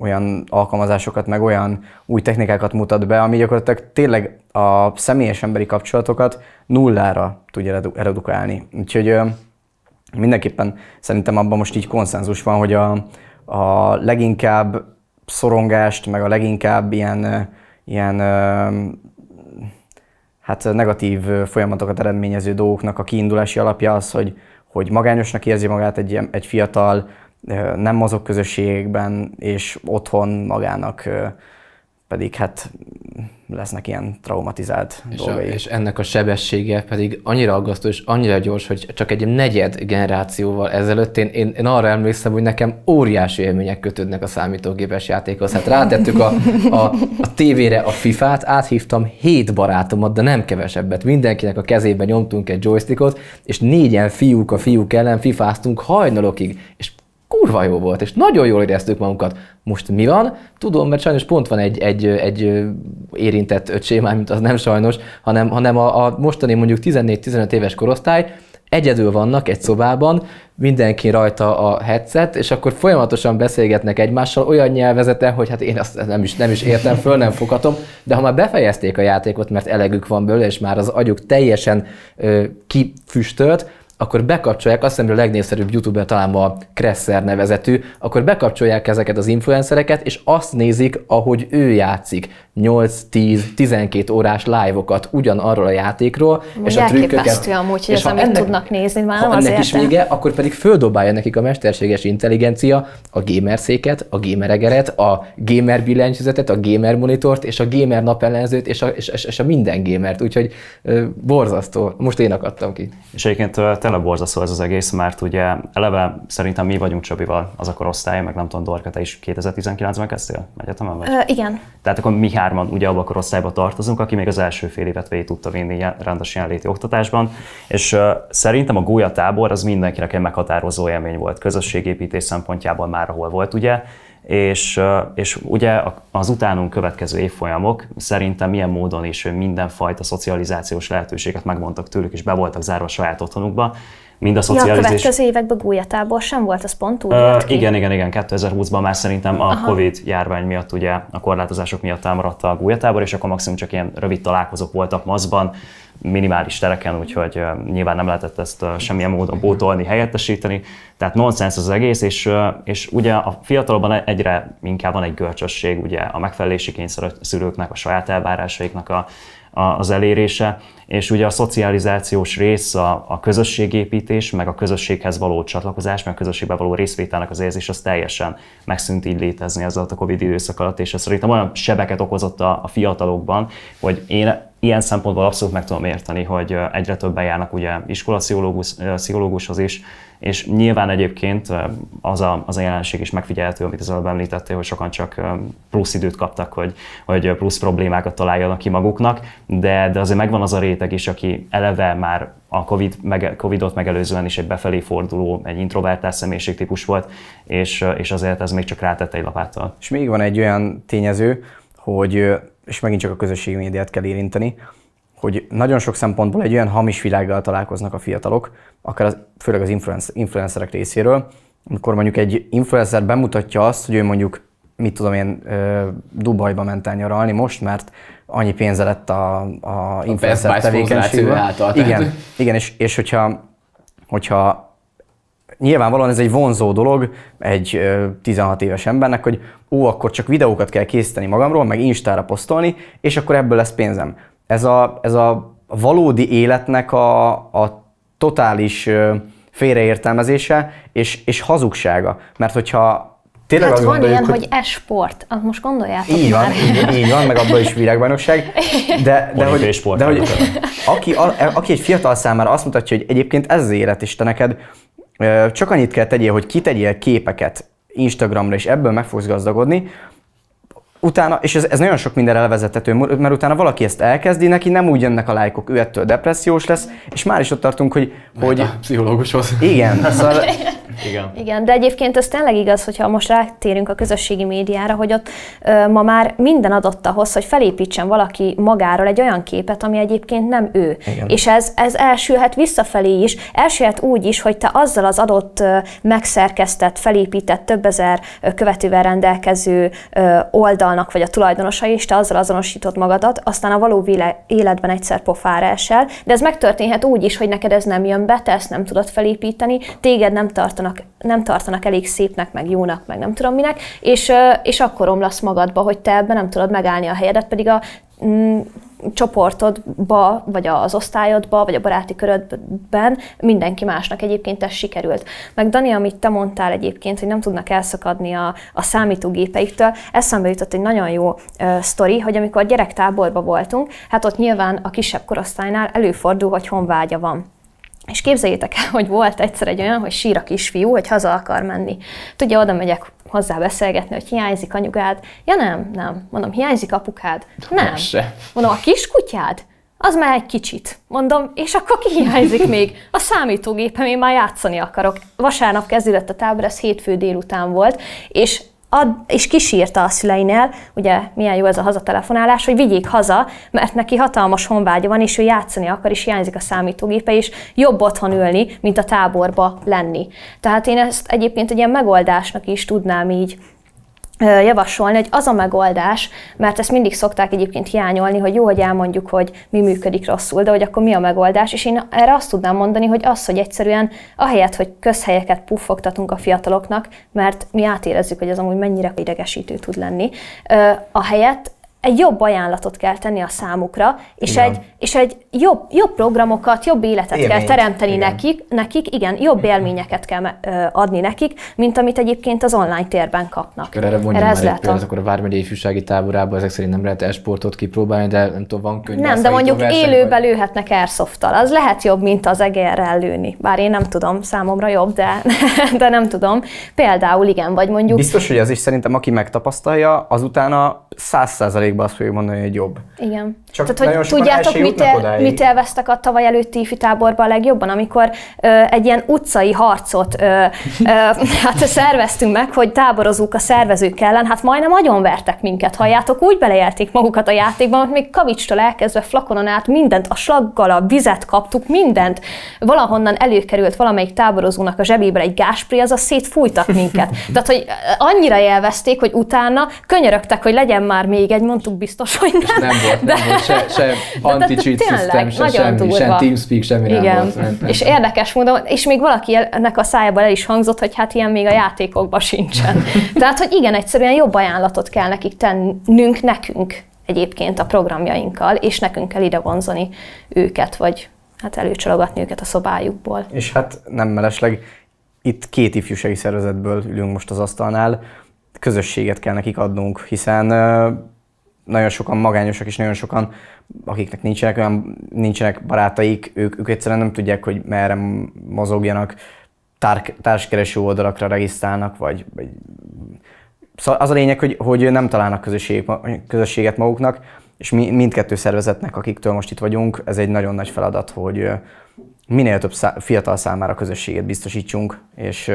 olyan alkalmazásokat, meg olyan új technikákat mutat be, ami gyakorlatilag tényleg a személyes emberi kapcsolatokat nullára tudja redu- redukálni. Úgyhogy mindenképpen szerintem abban most így konszenzus van, hogy a, a leginkább szorongást, meg a leginkább ilyen, ilyen hát negatív folyamatokat eredményező dolgoknak a kiindulási alapja az, hogy, hogy magányosnak érzi magát egy, egy fiatal, nem mozog közösségekben, és otthon magának pedig hát lesznek ilyen traumatizált És, a, dolgai. és ennek a sebessége pedig annyira aggasztó és annyira gyors, hogy csak egy negyed generációval ezelőtt én, én, én arra emlékszem, hogy nekem óriási élmények kötődnek a számítógépes játékhoz. Hát rátettük a, a, a tévére a FIFA-t, áthívtam hét barátomat, de nem kevesebbet. Mindenkinek a kezébe nyomtunk egy joystickot, és négyen fiúk a fiúk ellen fifáztunk hajnalokig. És kurva jó volt, és nagyon jól éreztük magunkat. Most mi van? Tudom, mert sajnos pont van egy, egy, egy érintett öcsém, mint az nem sajnos, hanem, hanem a, a mostani mondjuk 14-15 éves korosztály, egyedül vannak egy szobában, mindenki rajta a headset, és akkor folyamatosan beszélgetnek egymással olyan nyelvezeten, hogy hát én azt nem is, nem is értem föl, nem foghatom, de ha már befejezték a játékot, mert elegük van belőle, és már az agyuk teljesen ö, kifüstölt, akkor bekapcsolják, azt hiszem, hogy a legnépszerűbb youtuber talán a Kresser nevezetű, akkor bekapcsolják ezeket az influencereket, és azt nézik, ahogy ő játszik. 8-10-12 órás live-okat ugyanarról a játékról, és a trükköket. Amúgy, hogy és ez, ha amit ennek- tudnak nézni, már ha nem ennek is vége, akkor pedig földobálja nekik a mesterséges intelligencia a gamerszéket, a gameregeret, a gamer billentyűzetet, a gamer monitort, és a gamer napellenzőt, és a, és, és, és a minden gamert. Úgyhogy ö, borzasztó. Most én akadtam ki. És egyébként tényleg borzasztó ez az egész, mert ugye eleve szerintem mi vagyunk Csabival az a korosztály, meg nem tudom, Dorka, te is 2019-ben kezdtél egyetemen vagy? Ö, igen. Tehát akkor mi hárman ugye abban a korosztályban tartozunk, aki még az első fél évet végig tudta vinni ilyen rendes jelenléti oktatásban, és uh, szerintem a gólyatábor az mindenkinek egy meghatározó élmény volt közösségépítés szempontjából már, ahol volt ugye, és, és ugye az utánunk következő évfolyamok szerintem milyen módon is mindenfajta szocializációs lehetőséget megmondtak tőlük, és be voltak zárva saját otthonukba, mind a szocializás. Ja, a következő években gólyatábor sem volt, az pont úgy uh, Igen, igen, igen. 2020-ban már szerintem a Aha. Covid járvány miatt, ugye a korlátozások miatt elmaradt a gólyatábor, és akkor maximum csak ilyen rövid találkozók voltak mazban, minimális tereken, úgyhogy uh, nyilván nem lehetett ezt uh, semmilyen módon bótolni, helyettesíteni. Tehát nonsens az egész, és, uh, és ugye a fiatalokban egyre inkább van egy görcsösség, ugye a megfelelési kényszer a szülőknek, a saját elvárásaiknak a, az elérése, és ugye a szocializációs rész, a, a közösségépítés, meg a közösséghez való csatlakozás, meg a közösségbe való részvételnek az érzés, az teljesen megszűnt így létezni ez a Covid időszak alatt, és ez szerintem olyan sebeket okozott a, a fiatalokban, hogy én ilyen szempontból abszolút meg tudom érteni, hogy egyre többen járnak ugye pszichológushoz is, és nyilván egyébként az a, az a jelenség is megfigyelhető, amit az előbb említettél, hogy sokan csak plusz időt kaptak, hogy, hogy plusz problémákat találjanak ki maguknak, de, de azért megvan az a réteg is, aki eleve már a COVID, meg, Covid-ot megelőzően is egy befelé forduló, egy introvertált személyiségtípus volt, és, és azért ez még csak rátette egy lapáttal. És még van egy olyan tényező, hogy, és megint csak a közösségi médiát kell érinteni, hogy nagyon sok szempontból egy olyan hamis világgal találkoznak a fiatalok, akár az, főleg az influencer, influencerek részéről, amikor mondjuk egy influencer bemutatja azt, hogy ő mondjuk, mit tudom én, Dubajba ment el nyaralni most, mert annyi pénze lett a, a influencer tevékenységben. Igen, igen és, és hogyha, hogyha nyilvánvalóan ez egy vonzó dolog egy 16 éves embernek, hogy ó, akkor csak videókat kell készíteni magamról, meg Instára posztolni, és akkor ebből lesz pénzem ez a, ez a valódi életnek a, a totális félreértelmezése és, és hazugsága. Mert hogyha Tényleg hát van ilyen, hogy, hogy esport, azt most gondoljátok így már. Van, így, így van, meg abban is világbajnokság. De, de, hogy, de hogy aki, a, aki egy fiatal számára azt mutatja, hogy egyébként ez az élet, és te neked csak annyit kell tegyél, hogy kitegyél képeket Instagramra, és ebből meg fogsz gazdagodni, utána, és ez, ez nagyon sok minden elvezethető, mert utána valaki ezt elkezdi, neki nem úgy jönnek a lájkok, ő ettől depressziós lesz, és már is ott tartunk, hogy... hogy a pszichológushoz. Igen, szóval igen. Igen, de egyébként ez tényleg igaz, hogyha most rátérünk a közösségi médiára, hogy ott ö, ma már minden adott ahhoz, hogy felépítsen valaki magáról egy olyan képet, ami egyébként nem ő. Igen. És ez, ez elsülhet visszafelé is, elsülhet úgy is, hogy te azzal az adott ö, megszerkesztett, felépített, több ezer ö, követővel rendelkező ö, oldalnak vagy a tulajdonosai, és te azzal azonosítod magadat, aztán a való életben egyszer pofára esel, de ez megtörténhet úgy is, hogy neked ez nem jön be, te ezt nem tudod felépíteni, téged nem tartanak tartanak, nem tartanak elég szépnek, meg jónak, meg nem tudom minek, és, és akkor omlasz magadba, hogy te ebben nem tudod megállni a helyedet, pedig a mm, csoportodba, vagy az osztályodba, vagy a baráti körödben mindenki másnak egyébként ez sikerült. Meg Dani, amit te mondtál egyébként, hogy nem tudnak elszakadni a, a számítógépeiktől, eszembe jutott egy nagyon jó uh, sztori, hogy amikor gyerektáborba voltunk, hát ott nyilván a kisebb korosztálynál előfordul, hogy honvágya van és képzeljétek el, hogy volt egyszer egy olyan, hogy sír a kisfiú, hogy haza akar menni. Tudja, oda megyek hozzá beszélgetni, hogy hiányzik anyukád. Ja nem, nem. Mondom, hiányzik apukád. Nem. Se. Mondom, a kiskutyád? Az már egy kicsit. Mondom, és akkor ki hiányzik még? A számítógépem, én már játszani akarok. Vasárnap kezdődött a tábor, ez hétfő délután volt, és ad, és kísírta a szüleinél, ugye milyen jó ez a hazatelefonálás, hogy vigyék haza, mert neki hatalmas honvágya van, és ő játszani akar, és hiányzik a számítógépe, és jobb otthon ülni, mint a táborba lenni. Tehát én ezt egyébként egy ilyen megoldásnak is tudnám így javasolni, hogy az a megoldás, mert ezt mindig szokták egyébként hiányolni, hogy jó, hogy elmondjuk, hogy mi működik rosszul, de hogy akkor mi a megoldás, és én erre azt tudnám mondani, hogy az, hogy egyszerűen ahelyett, hogy közhelyeket puffogtatunk a fiataloknak, mert mi átérezzük, hogy ez amúgy mennyire idegesítő tud lenni, ahelyett egy jobb ajánlatot kell tenni a számukra, és igen. egy, és egy jobb, jobb programokat, jobb életet Élményt. kell teremteni igen. nekik, nekik, igen, jobb élményeket kell adni nekik, mint amit egyébként az online térben kapnak. Akkor erre mondjam erre már egy példát, akkor a Vármegyei ifjúsági táborában ezek szerint nem lehet esportot kipróbálni, de nem tudom, van könyv. Nem, de mondjuk élőben vagy... lőhetnek airsofttal. Az lehet jobb, mint az egerrel lőni. Bár én nem tudom, számomra jobb, de, de nem tudom. Például igen, vagy mondjuk... Biztos, hogy az is szerintem, aki megtapasztalja, azután a száz százalékban azt fogjuk mondani, hogy jobb. Igen. Csak Tehát, hogy tudjátok, mi mit, el, mit élveztek a tavaly előtti ifi táborban a legjobban, amikor ö, egy ilyen utcai harcot ö, ö, hát szerveztünk meg, hogy táborozunk a szervezők ellen, hát majdnem nagyon vertek minket, halljátok, úgy beleélték magukat a játékban, hogy még kavicstól elkezdve flakonon át mindent, a slaggal, a vizet kaptuk, mindent. Valahonnan előkerült valamelyik táborozónak a zsebébe egy gáspri, az a szétfújtak minket. Tehát, hogy annyira élvezték, hogy utána könyörögtek, hogy legyen már még egy, mondtuk biztos, hogy nem. nem volt, nem volt se, se anti-cheat system, se semmi, se TeamSpeak, semmi Igen. nem volt. Nem, nem. És érdekes módon, és még valaki ennek a szájából el is hangzott, hogy hát ilyen még a játékokban sincsen. Tehát, hogy igen, egyszerűen jobb ajánlatot kell nekik tennünk, nekünk egyébként a programjainkkal, és nekünk kell ide vonzani őket, vagy hát előcsalogatni őket a szobájukból. És hát nem mellesleg, itt két ifjúsági szervezetből ülünk most az asztalnál, közösséget kell nekik adnunk, hiszen nagyon sokan magányosak, és nagyon sokan, akiknek nincsenek olyan, nincsenek barátaik, ők, ők egyszerűen nem tudják, hogy merre mozogjanak, tár, társkereső oldalakra regisztrálnak, vagy, vagy Szóval az a lényeg, hogy, hogy nem találnak közösség, közösséget maguknak, és mi, mindkettő szervezetnek, akiktől most itt vagyunk, ez egy nagyon nagy feladat, hogy minél több szá- fiatal számára közösséget biztosítsunk, és,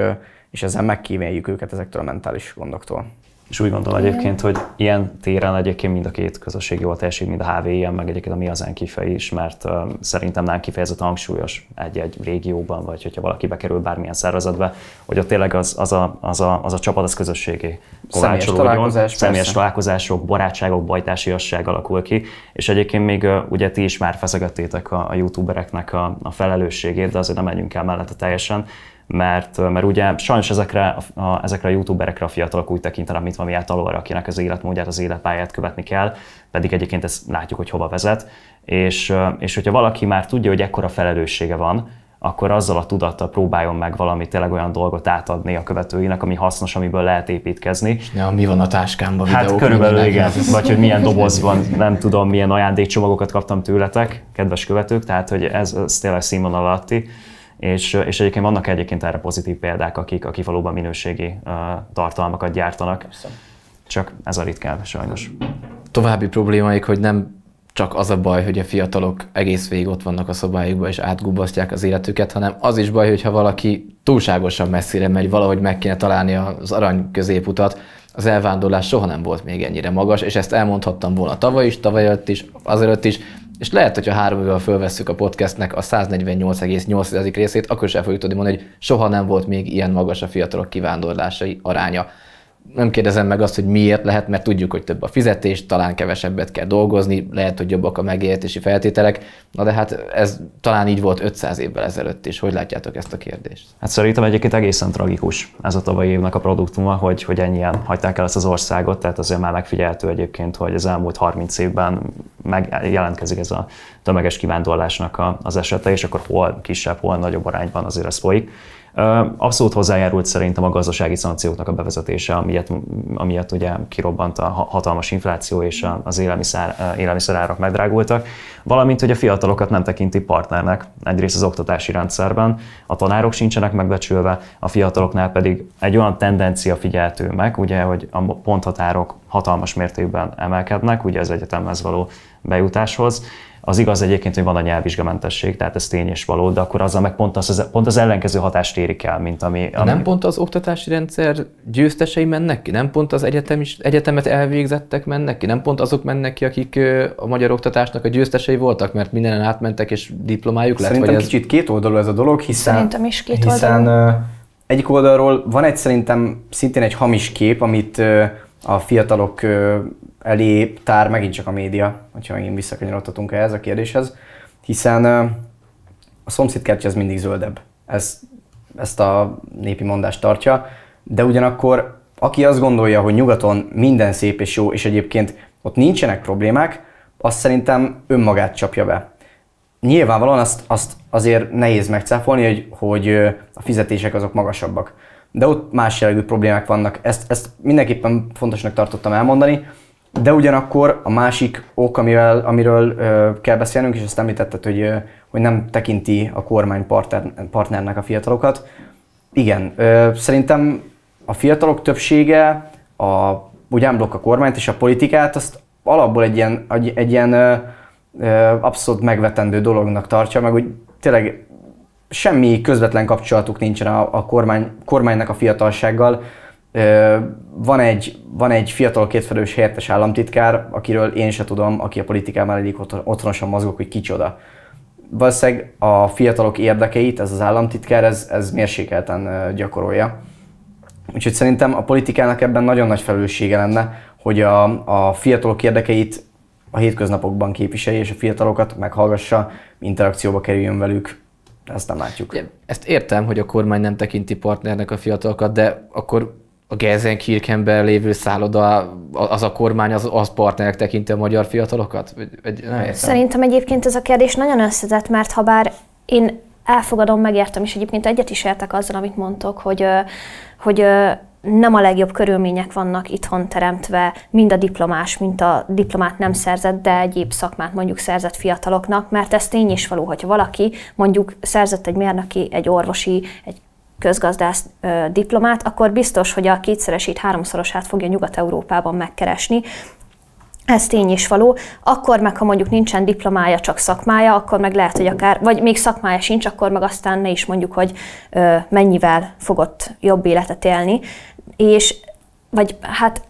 és ezzel megkíméljük őket ezektől a mentális gondoktól. És úgy gondolom egyébként, hogy ilyen téren egyébként mind a két közösség jól teljesít, mind a HVM, meg egyébként a Mi az Enkife is, mert uh, szerintem nem kifejezetten hangsúlyos egy-egy régióban, vagy hogyha valaki bekerül bármilyen szervezetbe, hogy ott tényleg az, az, a, az, a, az a csapat, az közösségé Személyes találkozás, Személyes találkozások, barátságok, bajtársiasság alakul ki, és egyébként még uh, ugye ti is már feszegettétek a, a youtubereknek a, a felelősségét, de azért nem menjünk el mellette teljesen, mert, mert ugye sajnos ezekre a, ezekre a youtuberekre a fiatalok úgy tekintenek, mint valami általóra, akinek az életmódját, az életpályát követni kell, pedig egyébként ezt látjuk, hogy hova vezet. És, és hogyha valaki már tudja, hogy ekkora felelőssége van, akkor azzal a tudattal próbáljon meg valami tényleg olyan dolgot átadni a követőinek, ami hasznos, amiből lehet építkezni. És ja, mi van a táskámban? Hát körülbelül igen, vagy hogy milyen dobozban, nem tudom, milyen ajándékcsomagokat kaptam tőletek, kedves követők, tehát hogy ez, ez tényleg színvonal alatti és, és egyébként vannak egyébként erre pozitív példák, akik, akik valóban minőségi uh, tartalmakat gyártanak. Persze. Csak ez a ritkán, sajnos. További problémáik, hogy nem csak az a baj, hogy a fiatalok egész végig ott vannak a szobájukban és átgubasztják az életüket, hanem az is baj, hogyha valaki túlságosan messzire megy, valahogy meg kéne találni az arany középutat. Az elvándorlás soha nem volt még ennyire magas, és ezt elmondhattam volna tavaly is, tavaly előtt is, azelőtt is, és lehet, hogyha három évvel fölvesszük a podcastnek a 148,8 részét, akkor is el fogjuk tudni mondani, hogy soha nem volt még ilyen magas a fiatalok kivándorlásai aránya nem kérdezem meg azt, hogy miért lehet, mert tudjuk, hogy több a fizetés, talán kevesebbet kell dolgozni, lehet, hogy jobbak a megélhetési feltételek, na de hát ez talán így volt 500 évvel ezelőtt is. Hogy látjátok ezt a kérdést? Hát szerintem egyébként egészen tragikus ez a tavalyi évnek a produktuma, hogy, hogy ennyien hagyták el ezt az országot, tehát azért már megfigyelhető egyébként, hogy az elmúlt 30 évben megjelentkezik ez a tömeges kivándorlásnak az esete, és akkor hol kisebb, hol nagyobb arányban azért ez folyik. Abszolút hozzájárult szerintem a gazdasági szankcióknak a bevezetése, amiatt, amiatt ugye kirobbant a hatalmas infláció és az élelmiszer, élelmiszerárak megdrágultak, valamint hogy a fiatalokat nem tekinti partnernek, egyrészt az oktatási rendszerben, a tanárok sincsenek megbecsülve, a fiataloknál pedig egy olyan tendencia figyeltő meg, ugye, hogy a ponthatárok hatalmas mértékben emelkednek, ugye az egyetemhez való bejutáshoz, az igaz egyébként, hogy van a nyelvvizsgamentesség, tehát ez tény és való, de akkor azzal meg pont az, pont az ellenkező hatást érik el, mint ami, ami... Nem pont az oktatási rendszer győztesei mennek ki? Nem pont az egyetem is, egyetemet elvégzettek mennek ki? Nem pont azok mennek ki, akik a magyar oktatásnak a győztesei voltak, mert mindenen átmentek és diplomájuk lett? Szerintem vagy ez... kicsit két oldalú ez a dolog, hiszen... Szerintem is két hiszen, oldalú. egyik oldalról van egy szerintem szintén egy hamis kép, amit a fiatalok elé tár megint csak a média, hogyha megint visszakanyarodhatunk ehhez a kérdéshez, hiszen a szomszédkertje ez mindig zöldebb. Ez, ezt a népi mondást tartja, de ugyanakkor aki azt gondolja, hogy nyugaton minden szép és jó, és egyébként ott nincsenek problémák, azt szerintem önmagát csapja be. Nyilvánvalóan azt, azt azért nehéz megcáfolni, hogy, hogy a fizetések azok magasabbak. De ott más jellegű problémák vannak. Ezt, ezt mindenképpen fontosnak tartottam elmondani, de ugyanakkor a másik ok, amivel, amiről ö, kell beszélnünk, és ezt említetted, hogy, ö, hogy nem tekinti a kormány partner, partnernek a fiatalokat. Igen, ö, szerintem a fiatalok többsége a, úgy blokk a kormányt és a politikát, azt alapból egy ilyen, egy, egy ilyen ö, abszolút megvetendő dolognak tartja, meg úgy tényleg semmi közvetlen kapcsolatuk nincsen a, a kormány, kormánynak a fiatalsággal. Van egy, van egy fiatal kétfelős helyettes államtitkár, akiről én se tudom, aki a politikában elég otthonosan mozgok, hogy kicsoda. Valószínűleg a fiatalok érdekeit ez az államtitkár, ez, ez mérsékelten gyakorolja. Úgyhogy szerintem a politikának ebben nagyon nagy felelőssége lenne, hogy a, a fiatalok érdekeit a hétköznapokban képviselje, és a fiatalokat meghallgassa, interakcióba kerüljön velük, ezt nem látjuk. Ezt értem, hogy a kormány nem tekinti partnernek a fiatalokat, de akkor a Gelsenkirchenben lévő szálloda, az a kormány, az, az partnerek tekinti a magyar fiatalokat? Vagy nem értem. Szerintem egyébként ez a kérdés nagyon összetett, mert ha bár én elfogadom, megértem, és egyébként egyet is értek azzal, amit mondtok, hogy, hogy nem a legjobb körülmények vannak itthon teremtve, mind a diplomás, mint a diplomát nem szerzett, de egyéb szakmát mondjuk szerzett fiataloknak, mert ez tény is való, hogyha valaki mondjuk szerzett egy mérnöki, egy orvosi, egy közgazdász ö, diplomát, akkor biztos, hogy a kétszeresét, háromszorosát fogja Nyugat-Európában megkeresni, ez tény is való. Akkor meg, ha mondjuk nincsen diplomája, csak szakmája, akkor meg lehet, hogy akár, vagy még szakmája sincs, akkor meg aztán ne is mondjuk, hogy ö, mennyivel fogott jobb életet élni és vagy hát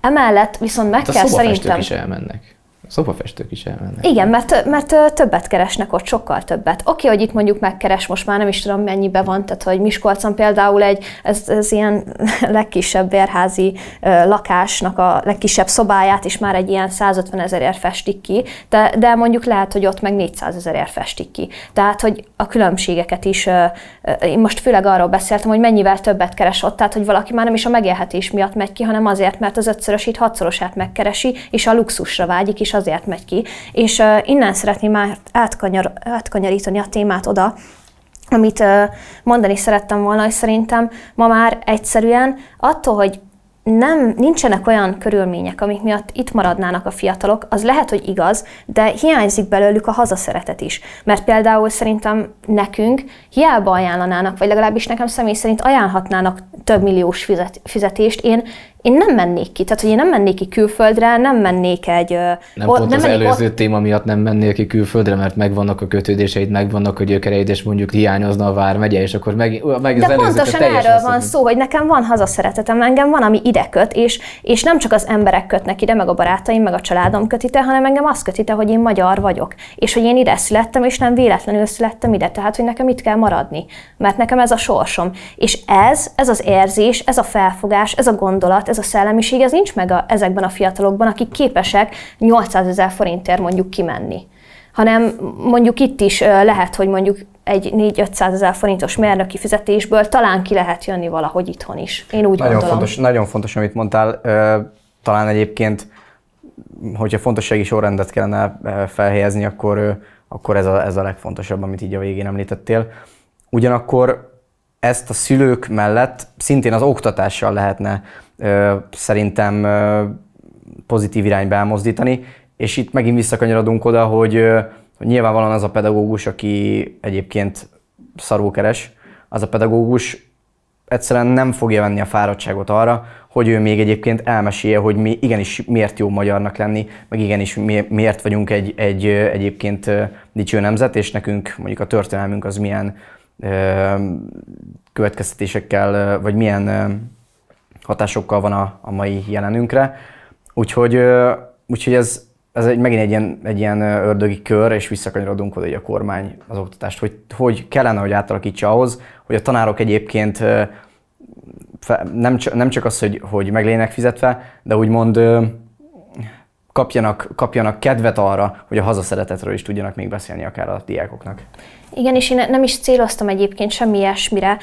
emellett viszont meg hát kell szerintem... is elmennek szobafestők is elmennek. Igen, mert, mert többet keresnek ott, sokkal többet. Oké, hogy itt mondjuk megkeres, most már nem is tudom mennyibe van, tehát hogy Miskolcon például egy, ez, ez ilyen legkisebb bérházi lakásnak a legkisebb szobáját is már egy ilyen 150 ezerért festik ki, de, de mondjuk lehet, hogy ott meg 400 ezerért festik ki. Tehát, hogy a különbségeket is, én most főleg arról beszéltem, hogy mennyivel többet keres ott, tehát, hogy valaki már nem is a megélhetés miatt megy ki, hanem azért, mert az ötszörösít, hatszorosát megkeresi, és a luxusra vágyik, és az azért megy ki. És innen szeretném már átkanyar, átkanyarítani a témát oda, amit mondani szerettem volna, hogy szerintem ma már egyszerűen attól, hogy nem, nincsenek olyan körülmények, amik miatt itt maradnának a fiatalok, az lehet, hogy igaz, de hiányzik belőlük a hazaszeretet is. Mert például szerintem nekünk hiába ajánlanának, vagy legalábbis nekem személy szerint ajánlhatnának több milliós fizet, fizetést, én én nem mennék ki. Tehát, hogy én nem mennék ki külföldre, nem mennék egy... Nem o, pont nem az előző ott... téma miatt nem mennék ki külföldre, mert megvannak a kötődéseid, megvannak a gyökereid, és mondjuk hiányozna a vármegye, és akkor meg, meg De az pontosan erről van szó, hogy nekem van hazaszeretetem, engem van, ami ide köt, és, és nem csak az emberek kötnek ide, meg a barátaim, meg a családom köt ide, hanem engem azt köt ide, hogy én magyar vagyok, és hogy én ide születtem, és nem véletlenül születtem ide, tehát hogy nekem itt kell maradni, mert nekem ez a sorsom. És ez, ez az érzés, ez a felfogás, ez a gondolat, ez a szellemiség, ez nincs meg a, ezekben a fiatalokban, akik képesek 800 ezer forintért mondjuk kimenni. Hanem mondjuk itt is lehet, hogy mondjuk egy 4-500 ezer forintos mérnöki fizetésből talán ki lehet jönni valahogy itthon is. Én úgy nagyon gondolom. Fontos, nagyon fontos, amit mondtál. Talán egyébként, hogyha fontossági sorrendet kellene felhelyezni, akkor, akkor ez, a, ez a legfontosabb, amit így a végén említettél. Ugyanakkor ezt a szülők mellett szintén az oktatással lehetne szerintem pozitív irányba elmozdítani, és itt megint visszakanyarodunk oda, hogy, hogy nyilvánvalóan az a pedagógus, aki egyébként szarul keres, az a pedagógus egyszerűen nem fogja venni a fáradtságot arra, hogy ő még egyébként elmesélje, hogy mi igenis miért jó magyarnak lenni, meg igenis miért vagyunk egy, egy egyébként dicső nemzet, és nekünk mondjuk a történelmünk az milyen következtetésekkel, vagy milyen hatásokkal van a, a mai jelenünkre. Úgyhogy, úgyhogy ez, ez egy, megint egy ilyen, egy ilyen ördögi kör, és visszakanyarodunk oda, hogy a kormány az oktatást, hogy, hogy kellene, hogy átalakítsa ahhoz, hogy a tanárok egyébként nem, nem csak az, hogy, hogy meg fizetve, de úgymond kapjanak, kapjanak kedvet arra, hogy a hazaszeretetről is tudjanak még beszélni akár a diákoknak. Igen, és én nem is céloztam egyébként semmi ilyesmire,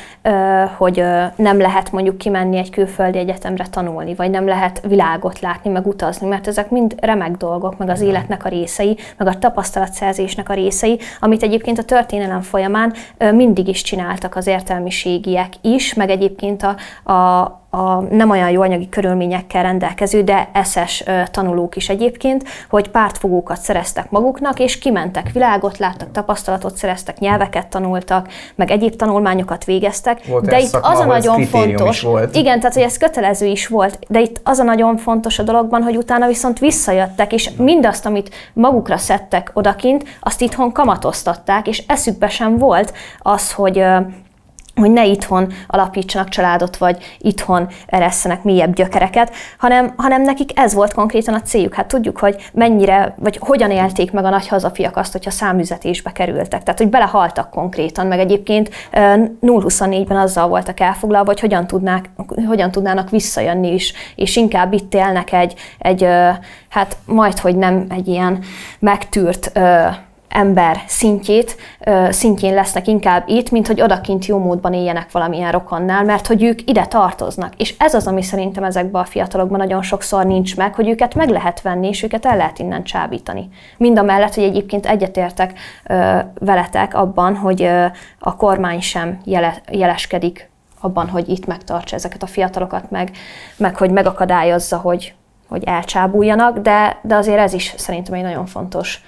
hogy nem lehet mondjuk kimenni egy külföldi egyetemre tanulni, vagy nem lehet világot látni, meg utazni, mert ezek mind remek dolgok, meg az életnek a részei, meg a tapasztalatszerzésnek a részei, amit egyébként a történelem folyamán mindig is csináltak az értelmiségiek is, meg egyébként a, a, a nem olyan jó anyagi körülményekkel rendelkező, de eszes tanulók is egyébként, hogy pártfogókat szereztek maguknak, és kimentek világot, láttak, tapasztalatot szereztek, nyelveket tanultak, meg egyéb tanulmányokat végeztek, Volt de itt az a nagyon fontos, volt. igen, tehát hogy ez kötelező is volt, de itt az a nagyon fontos a dologban, hogy utána viszont visszajöttek, és mindazt, amit magukra szedtek odakint, azt itthon kamatoztatták, és eszükbe sem volt az, hogy hogy ne itthon alapítsanak családot, vagy itthon eresszenek mélyebb gyökereket, hanem, hanem nekik ez volt konkrétan a céljuk. Hát tudjuk, hogy mennyire, vagy hogyan élték meg a nagy hazafiak azt, hogyha számüzetésbe kerültek. Tehát, hogy belehaltak konkrétan, meg egyébként ö, 0-24-ben azzal voltak elfoglalva, hogy hogyan, tudnák, hogyan tudnának visszajönni is, és inkább itt élnek egy, egy hát majd, hogy nem egy ilyen megtűrt ember szintjét, szintjén lesznek inkább itt, mint hogy odakint jó módban éljenek valamilyen rokonnál, mert hogy ők ide tartoznak. És ez az, ami szerintem ezekben a fiatalokban nagyon sokszor nincs meg, hogy őket meg lehet venni, és őket el lehet innen csábítani. Mind a mellett, hogy egyébként egyetértek veletek abban, hogy a kormány sem jele, jeleskedik abban, hogy itt megtartsa ezeket a fiatalokat, meg, meg hogy megakadályozza, hogy, hogy elcsábuljanak, de, de azért ez is szerintem egy nagyon fontos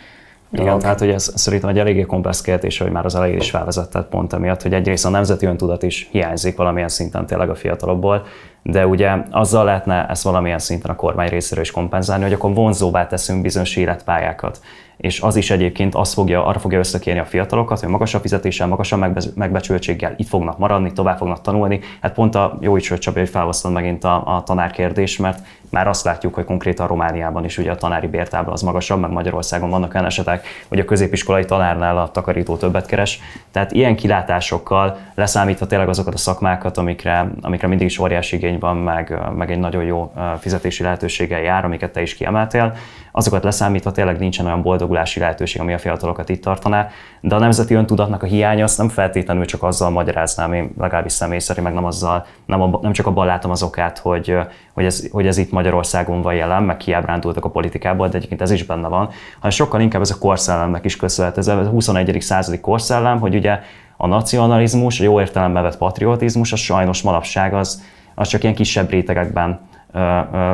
Igen, dolog. tehát hogy ez szerintem egy eléggé komplex kérdés, hogy már az elején is felvezetett pont emiatt, hogy egyrészt a nemzeti öntudat is hiányzik valamilyen szinten tényleg a fiatalokból, de ugye azzal lehetne ezt valamilyen szinten a kormány részéről is kompenzálni, hogy akkor vonzóvá teszünk bizonyos életpályákat. És az is egyébként azt fogja, arra fogja összekérni a fiatalokat, hogy magasabb fizetéssel, magasabb megbe- megbecsültséggel itt fognak maradni, tovább fognak tanulni. Hát pont a jó is, hogy Csabi, hogy felhoztad megint a, a tanárkérdés, mert már azt látjuk, hogy konkrétan Romániában is ugye a tanári bértábla az magasabb, meg Magyarországon vannak olyan esetek, hogy a középiskolai tanárnál a takarító többet keres. Tehát ilyen kilátásokkal leszámítva tényleg azokat a szakmákat, amikre, amikre mindig is óriási igény van, meg, meg egy nagyon jó fizetési lehetőséggel jár, amiket te is kiemeltél, azokat leszámítva tényleg nincsen olyan boldogulási lehetőség, ami a fiatalokat itt tartaná, de a nemzeti öntudatnak a hiánya azt nem feltétlenül csak azzal magyaráznám, én legalábbis személy szerint, meg nem, azzal, nem, a, nem csak abban látom az okát, hogy, hogy, ez, hogy ez itt Magyarországon van jelen, meg kiábrándultak a politikából, de egyébként ez is benne van, hanem sokkal inkább ez a korszellemnek is köszönhet. Ez a 21. századi korszellem, hogy ugye a nacionalizmus, a jó értelemben vett patriotizmus, az sajnos manapság az, az csak ilyen kisebb rétegekben ö, ö,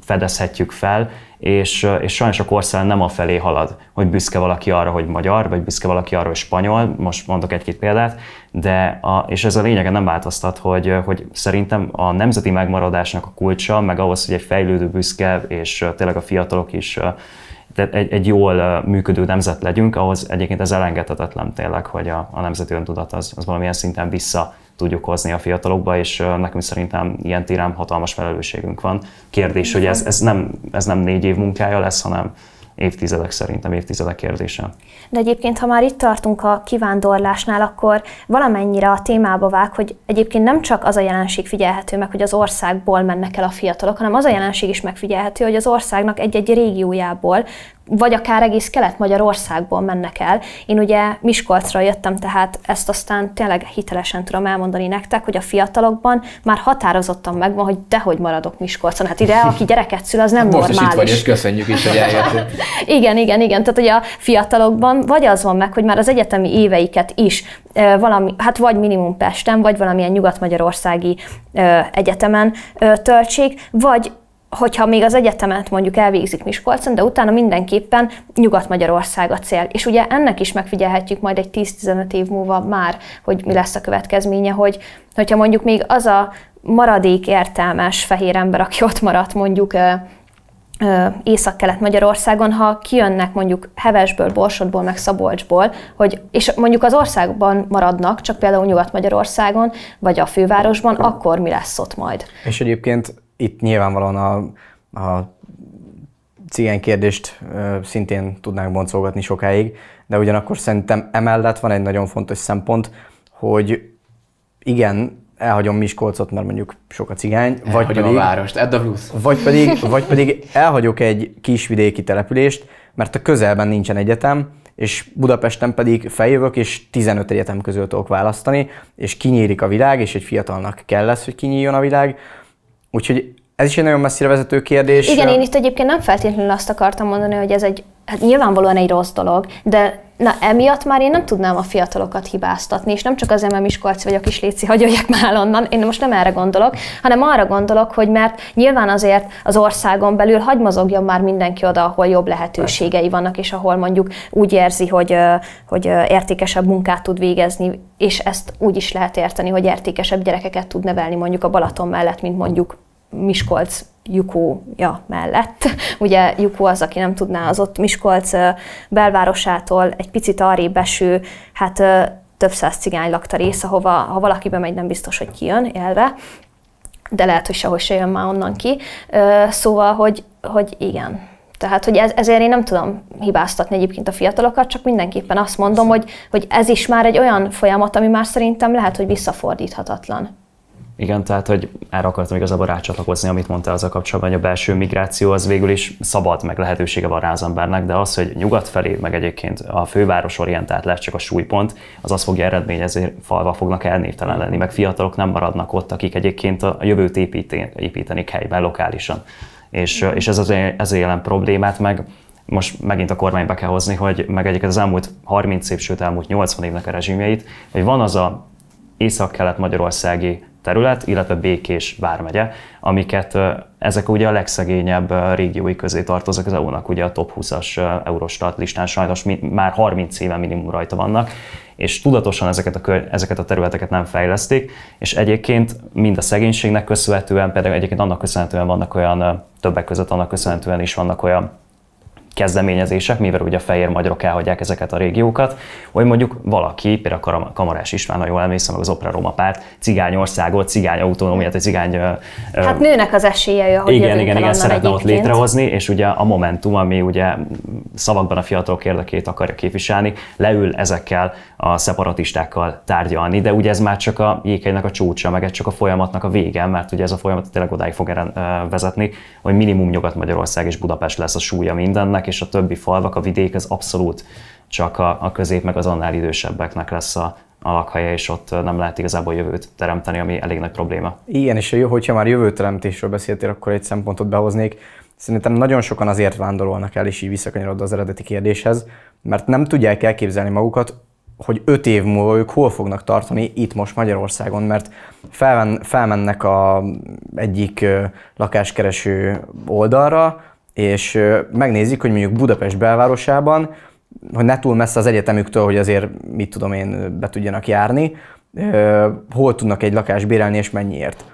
fedezhetjük fel, és, és sajnos a korszellem nem a felé halad, hogy büszke valaki arra, hogy magyar, vagy büszke valaki arra, hogy spanyol, most mondok egy-két példát, de a, és ez a lényege nem változtat, hogy, hogy szerintem a nemzeti megmaradásnak a kulcsa, meg ahhoz, hogy egy fejlődő, büszke, és tényleg a fiatalok is tehát egy, egy jól működő nemzet legyünk, ahhoz egyébként ez elengedhetetlen tényleg, hogy a, a nemzeti öntudat az, az valamilyen szinten vissza tudjuk hozni a fiatalokba, és nekünk szerintem ilyen téren hatalmas felelősségünk van. Kérdés, hogy ez, ez, nem, ez nem négy év munkája lesz, hanem évtizedek szerintem, évtizedek kérdése. De egyébként, ha már itt tartunk a kivándorlásnál, akkor valamennyire a témába vág, hogy egyébként nem csak az a jelenség figyelhető meg, hogy az országból mennek el a fiatalok, hanem az a jelenség is megfigyelhető, hogy az országnak egy-egy régiójából, vagy akár egész Kelet-Magyarországból mennek el. Én ugye Miskolcra jöttem, tehát ezt aztán tényleg hitelesen tudom elmondani nektek, hogy a fiatalokban már határozottan megvan, hogy dehogy maradok Miskolcon. Hát ide, aki gyereket szül, az nem Most is normális. itt vagy, és köszönjük is, hogy eljöttél. Igen, igen, igen. Tehát, hogy a fiatalokban vagy az van meg, hogy már az egyetemi éveiket is valami, hát vagy minimum Pesten, vagy valamilyen nyugat-magyarországi egyetemen töltsék, vagy hogyha még az egyetemet mondjuk elvégzik Miskolcon, de utána mindenképpen Nyugat-Magyarország a cél. És ugye ennek is megfigyelhetjük majd egy 10-15 év múlva már, hogy mi lesz a következménye, hogy hogyha mondjuk még az a maradék értelmes fehér ember, aki ott maradt mondjuk Észak-Kelet-Magyarországon, ha kijönnek mondjuk Hevesből, Borsodból, meg Szabolcsból, hogy, és mondjuk az országban maradnak, csak például Nyugat-Magyarországon, vagy a fővárosban, akkor mi lesz ott majd? És egyébként itt nyilvánvalóan a, a cigány kérdést szintén tudnánk boncolgatni sokáig, de ugyanakkor szerintem emellett van egy nagyon fontos szempont, hogy igen, elhagyom Miskolcot, mert mondjuk sok a cigány, vagy Vagy pedig, a várost, Edd a plusz. vagy, pedig, vagy pedig elhagyok egy kisvidéki települést, mert a közelben nincsen egyetem, és Budapesten pedig feljövök, és 15 egyetem közül tudok választani, és kinyílik a világ, és egy fiatalnak kell lesz, hogy kinyíljon a világ. Úgyhogy ez is egy nagyon messzire vezető kérdés. Igen, én itt egyébként nem feltétlenül azt akartam mondani, hogy ez egy hát nyilvánvalóan egy rossz dolog, de na, emiatt már én nem tudnám a fiatalokat hibáztatni, és nem csak azért, mert Miskolci vagyok is, Léci, hagyják már onnan, én most nem erre gondolok, hanem arra gondolok, hogy mert nyilván azért az országon belül hagy mozogjon már mindenki oda, ahol jobb lehetőségei vannak, és ahol mondjuk úgy érzi, hogy, hogy értékesebb munkát tud végezni, és ezt úgy is lehet érteni, hogy értékesebb gyerekeket tud nevelni mondjuk a Balaton mellett, mint mondjuk Miskolc Jukója mellett. Ugye Jukó az, aki nem tudná, az ott Miskolc belvárosától egy picit arrébb eső, hát több száz cigány lakta rész, ahova ha valaki bemegy, nem biztos, hogy kijön élve, de lehet, hogy sehogy se jön már onnan ki. Szóval, hogy, hogy igen, tehát, hogy ez, ezért én nem tudom hibáztatni egyébként a fiatalokat, csak mindenképpen azt mondom, hogy, hogy ez is már egy olyan folyamat, ami már szerintem lehet, hogy visszafordíthatatlan. Igen, tehát hogy erre akartam igazából rácsatlakozni, amit mondtál az a kapcsolatban, hogy a belső migráció az végül is szabad, meg lehetősége van rá az embernek, de az, hogy nyugat felé, meg egyébként a főváros orientált lesz csak a súlypont, az azt fogja eredményezni, falva fognak elnévtelen lenni, meg fiatalok nem maradnak ott, akik egyébként a jövőt építenik helyben, lokálisan. És, és ez az ez a jelen problémát meg most megint a kormányba kell hozni, hogy meg egyébként az elmúlt 30 év, sőt elmúlt 80 évnek a rezsimjeit, hogy van az a észak-kelet-magyarországi terület, illetve Békés vármegye, amiket ezek ugye a legszegényebb régiói közé tartoznak az EU-nak, ugye a top 20-as Eurostat listán sajnos már 30 éve minimum rajta vannak, és tudatosan ezeket a, ezeket a területeket nem fejlesztik, és egyébként mind a szegénységnek köszönhetően, például egyébként annak köszönhetően vannak olyan, többek között annak köszönhetően is vannak olyan kezdeményezések, mivel ugye a fehér magyarok elhagyják ezeket a régiókat, hogy mondjuk valaki, például Kamarás István, ha jól emlékszem, az Opera Roma párt, országot, cigány autonómiát, egy cigány... Hát nőnek az esélye, hogy Igen, igen, igen, szeretne egyébként. ott létrehozni, és ugye a Momentum, ami ugye szavakban a fiatalok érdekét akarja képviselni, leül ezekkel a szeparatistákkal tárgyalni, de ugye ez már csak a jékeinek a csúcsa, meg ez csak a folyamatnak a vége, mert ugye ez a folyamat tényleg odáig fog vezetni, hogy minimum Nyugat-Magyarország és Budapest lesz a súlya mindennek, és a többi falvak, a vidék, ez abszolút csak a, a közép, meg az annál idősebbeknek lesz a, a lakhelye, és ott nem lehet igazából jövőt teremteni, ami elég nagy probléma. Igen, és jó, hogyha már jövőteremtésről beszéltél, akkor egy szempontot behoznék. Szerintem nagyon sokan azért vándorolnak el, és így visszakanyarodva az eredeti kérdéshez, mert nem tudják elképzelni magukat hogy öt év múlva ők hol fognak tartani itt most Magyarországon, mert felmen, felmennek a egyik lakáskereső oldalra, és megnézik, hogy mondjuk Budapest belvárosában, hogy ne túl messze az egyetemüktől, hogy azért mit tudom én be tudjanak járni, hol tudnak egy lakást bérelni és mennyiért.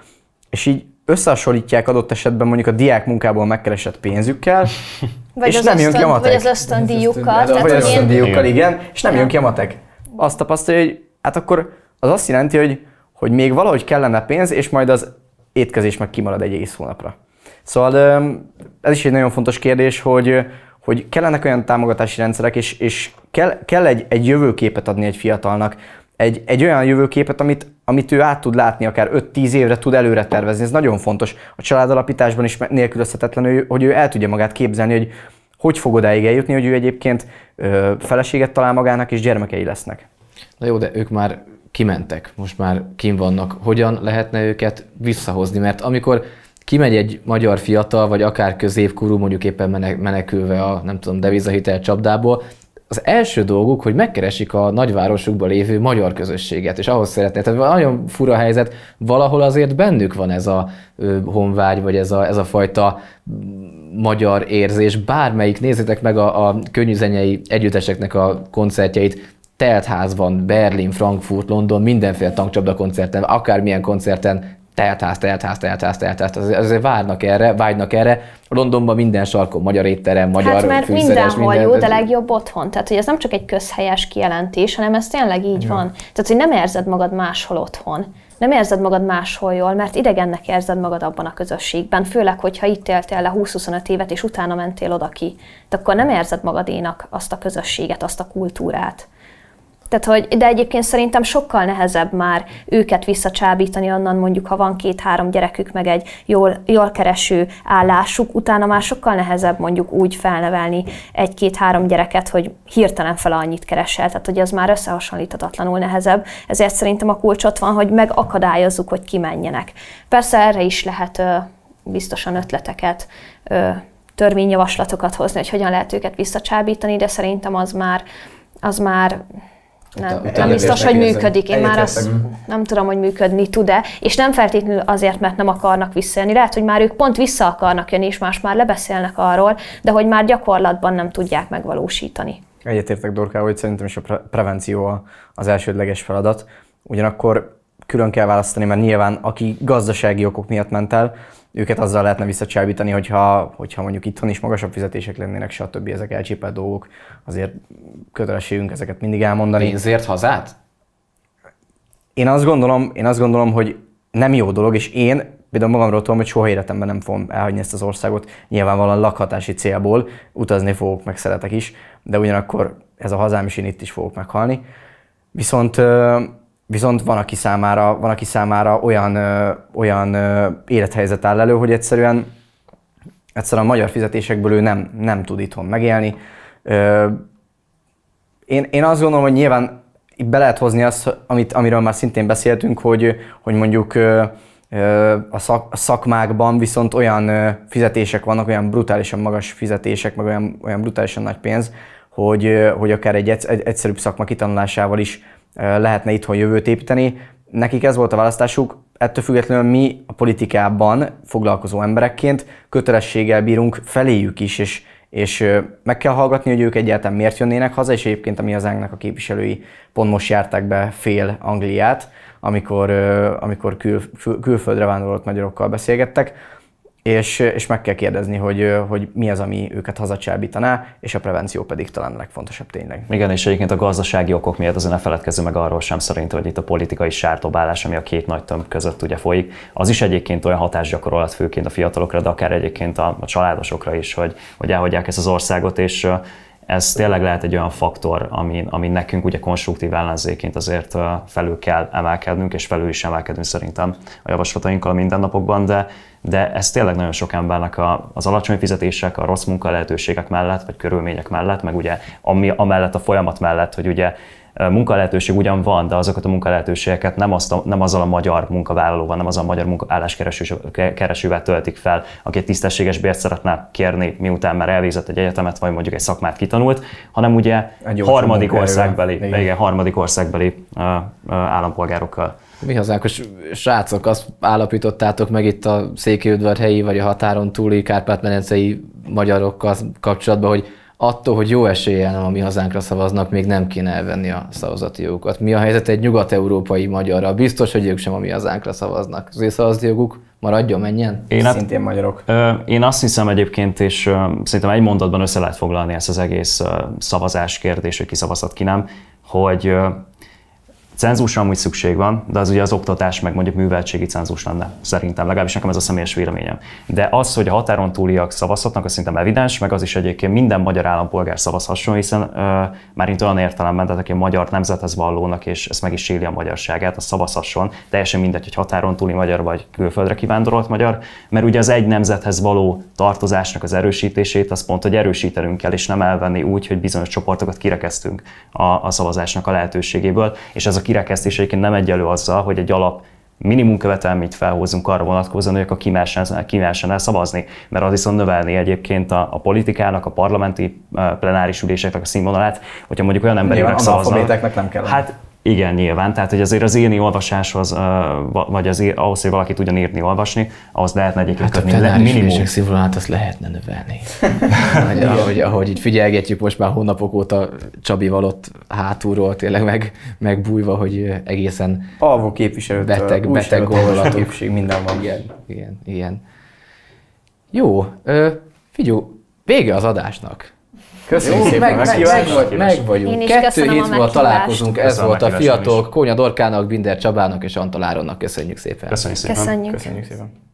És így összehasonlítják adott esetben mondjuk a diák munkából megkeresett pénzükkel, vagy és nem jön ki a matek. Vagy az ösztöndíjukkal. Vagy az ösztöndíjukkal, igen, és nem jön ki a matek azt tapasztalja, hogy hát akkor az azt jelenti, hogy, hogy még valahogy kellene pénz, és majd az étkezés meg kimarad egy egész hónapra. Szóval ez is egy nagyon fontos kérdés, hogy, hogy kellenek olyan támogatási rendszerek, és, és kell, kell egy, egy jövőképet adni egy fiatalnak, egy, egy olyan jövőképet, amit, amit ő át tud látni, akár 5-10 évre tud előre tervezni. Ez nagyon fontos. A családalapításban is nélkülözhetetlen, hogy ő el tudja magát képzelni, hogy hogy fog odáig eljutni, hogy ő egyébként ö, feleséget talál magának, és gyermekei lesznek. Na jó, de ők már kimentek, most már kim vannak. Hogyan lehetne őket visszahozni? Mert amikor kimegy egy magyar fiatal, vagy akár középkorú, mondjuk éppen menekülve a, nem tudom, devizahitel csapdából, az első dolguk, hogy megkeresik a nagyvárosukban lévő magyar közösséget, és ahhoz szeretnék. Tehát nagyon fura helyzet, valahol azért bennük van ez a honvágy, vagy ez a, ez a fajta magyar érzés. Bármelyik, nézzétek meg a, a könnyűzenyei együtteseknek a koncertjeit, teltházban, Berlin, Frankfurt, London, mindenféle tankcsapda koncerten, akármilyen koncerten, teltház, teltház, teltház, teltház. Azért várnak erre, vágynak erre. Londonban minden sarkon magyar étterem, magyar Hát mert mindenhol minden, jó, de legjobb otthon. Tehát, hogy ez nem csak egy közhelyes kijelentés, hanem ez tényleg így ja. van. Tehát, hogy nem érzed magad máshol otthon. Nem érzed magad máshol jól, mert idegennek érzed magad abban a közösségben, főleg, hogyha itt éltél le 20-25 évet, és utána mentél oda ki. De akkor nem érzed magadénak azt a közösséget, azt a kultúrát. Tehát, hogy, de egyébként szerintem sokkal nehezebb már őket visszacsábítani onnan, mondjuk, ha van két-három gyerekük, meg egy jól, jól kereső állásuk, utána már sokkal nehezebb mondjuk úgy felnevelni egy-két-három gyereket, hogy hirtelen fel annyit keresel. Tehát, hogy az már összehasonlíthatatlanul nehezebb. Ezért szerintem a kulcs ott van, hogy megakadályozzuk, hogy kimenjenek. Persze erre is lehet ö, biztosan ötleteket ö, törvényjavaslatokat hozni, hogy hogyan lehet őket visszacsábítani, de szerintem az már, az már nem, Utána nem biztos, hogy működik. Én már azt Egyetértek. nem tudom, hogy működni tud-e, és nem feltétlenül azért, mert nem akarnak visszajönni. Lehet, hogy már ők pont vissza akarnak jönni, és más már lebeszélnek arról, de hogy már gyakorlatban nem tudják megvalósítani. Egyetértek Dorkával, hogy szerintem is a pre- prevenció a- az elsődleges feladat. Ugyanakkor külön kell választani, mert nyilván aki gazdasági okok miatt ment el, őket azzal lehetne visszacsábítani, hogyha, hogyha mondjuk itthon is magasabb fizetések lennének, stb. ezek elcsépelt dolgok, azért kötelességünk ezeket mindig elmondani. Pénzért hazát? Én azt gondolom, én azt gondolom, hogy nem jó dolog, és én például magamról tudom, hogy soha életemben nem fogom elhagyni ezt az országot, nyilvánvalóan lakhatási célból, utazni fogok, meg szeretek is, de ugyanakkor ez a hazám is, én itt is fogok meghalni. Viszont, viszont van, aki számára, van, aki számára olyan, ö, olyan ö, élethelyzet áll elő, hogy egyszerűen, egyszerűen a magyar fizetésekből ő nem, nem tud itthon megélni. Ö, én, én azt gondolom, hogy nyilván itt be lehet hozni azt, amit, amiről már szintén beszéltünk, hogy, hogy mondjuk ö, a, szak, a szakmákban viszont olyan fizetések vannak, olyan brutálisan magas fizetések, meg olyan, olyan brutálisan nagy pénz, hogy, hogy akár egy, egysz- egy egyszerűbb szakma kitanulásával is lehetne itthon jövőt építeni. Nekik ez volt a választásuk, ettől függetlenül mi a politikában foglalkozó emberekként kötelességgel bírunk feléjük is, és, és meg kell hallgatni, hogy ők egyáltalán miért jönnének haza, és egyébként a mi hazánknak a képviselői pont most járták be fél Angliát, amikor, amikor kül, külföldre vándorolt magyarokkal beszélgettek, és, és meg kell kérdezni, hogy, hogy mi az, ami őket hazacsábítaná, és a prevenció pedig talán a legfontosabb tényleg. Igen, és egyébként a gazdasági okok miatt azért ne feledkezzünk meg arról sem szerintem, hogy itt a politikai sártobálás, ami a két nagy tömb között ugye folyik, az is egyébként olyan hatásgyakorlat főként a fiatalokra, de akár egyébként a, a családosokra is, hogy, hogy elhagyják ezt az országot, és ez tényleg lehet egy olyan faktor, ami, ami nekünk ugye konstruktív ellenzéként azért felül kell emelkednünk, és felül is emelkedünk szerintem a javaslatainkkal a mindennapokban, de, de ez tényleg nagyon sok embernek a, az alacsony fizetések, a rossz munkalehetőségek mellett, vagy körülmények mellett, meg ugye ami, amellett a folyamat mellett, hogy ugye munkalehetőség ugyan van, de azokat a munkalehetőségeket nem, azt a, nem azzal a magyar munkavállalóval, nem azzal a magyar munka, álláskeresővel töltik fel, aki egy tisztességes bért szeretne kérni, miután már elvégzett egy egyetemet, vagy mondjuk egy szakmát kitanult, hanem ugye harmadik országbeli, Igen. igen. harmadik országbeli ö, ö, állampolgárokkal. Mi hazánkos srácok, azt állapítottátok meg itt a Székelyudvarhelyi vagy a határon túli kárpát-medencei magyarokkal kapcsolatban, hogy attól, hogy jó eséllyel nem a mi hazánkra szavaznak, még nem kéne elvenni a szavazati jogukat. Mi a helyzet egy nyugat-európai magyarra? Biztos, hogy ők sem a mi hazánkra szavaznak. Az ő szavazati joguk maradjon, menjen? Én, hát, Szintén magyarok. Ö, Én azt hiszem egyébként, és ö, szerintem egy mondatban össze lehet foglalni ezt az egész ö, szavazás kérdés, hogy ki szavazhat, ki nem, hogy ö, cenzusra amúgy szükség van, de az ugye az oktatás meg mondjuk műveltségi cenzus lenne, szerintem, legalábbis nekem ez a személyes véleményem. De az, hogy a határon túliak szavazhatnak, az szerintem evidens, meg az is egyébként minden magyar állampolgár szavazhasson, hiszen ö, már itt olyan értelemben, tehát aki a magyar nemzethez vallónak, és ezt meg is éli a magyarságát, az szavazhasson, teljesen mindegy, hogy határon túli magyar vagy külföldre kivándorolt magyar, mert ugye az egy nemzethez való tartozásnak az erősítését, az pont, hogy erősítenünk kell, és nem elvenni úgy, hogy bizonyos csoportokat kirekeztünk a, a szavazásnak a lehetőségéből, és ez a kirekesztés egyébként nem egyelő azzal, hogy egy alap minimum követelményt felhozunk arra vonatkozóan, hogy akkor ki mehessen, ki mehessen el szavazni, mert az viszont növelni egyébként a, a politikának, a parlamenti plenáris üléseknek a színvonalát, hogyha mondjuk olyan emberek Nyilván szavaznak. nem kell. Hát igen, nyilván. Tehát, hogy azért az írni olvasáshoz, va- vagy az ír, ahhoz, hogy valaki tudjon írni, olvasni, ahhoz lehetne egyébként Hát a kötni plenáris minimum. színvonalát azt lehetne növelni. ahogy, ahogy, ahogy így figyelgetjük most már hónapok óta Csabival ott hátulról tényleg meg, megbújva, hogy egészen Alvó képviselőt, Beteg- beteg gondolatok. képviség, minden van. Igen, igen, igen. Jó, figyú, vége az adásnak. Köszönjük Jó, szépen, meg, meg, meg, meg vagyunk. Én is Kettő hét múlva találkozunk, ez Köszönöm volt a is. Kónya Dorkának, Binder Csabának és Antal Áronnak. Köszönjük szépen. Köszönjük szépen. Köszönjük. Köszönjük szépen.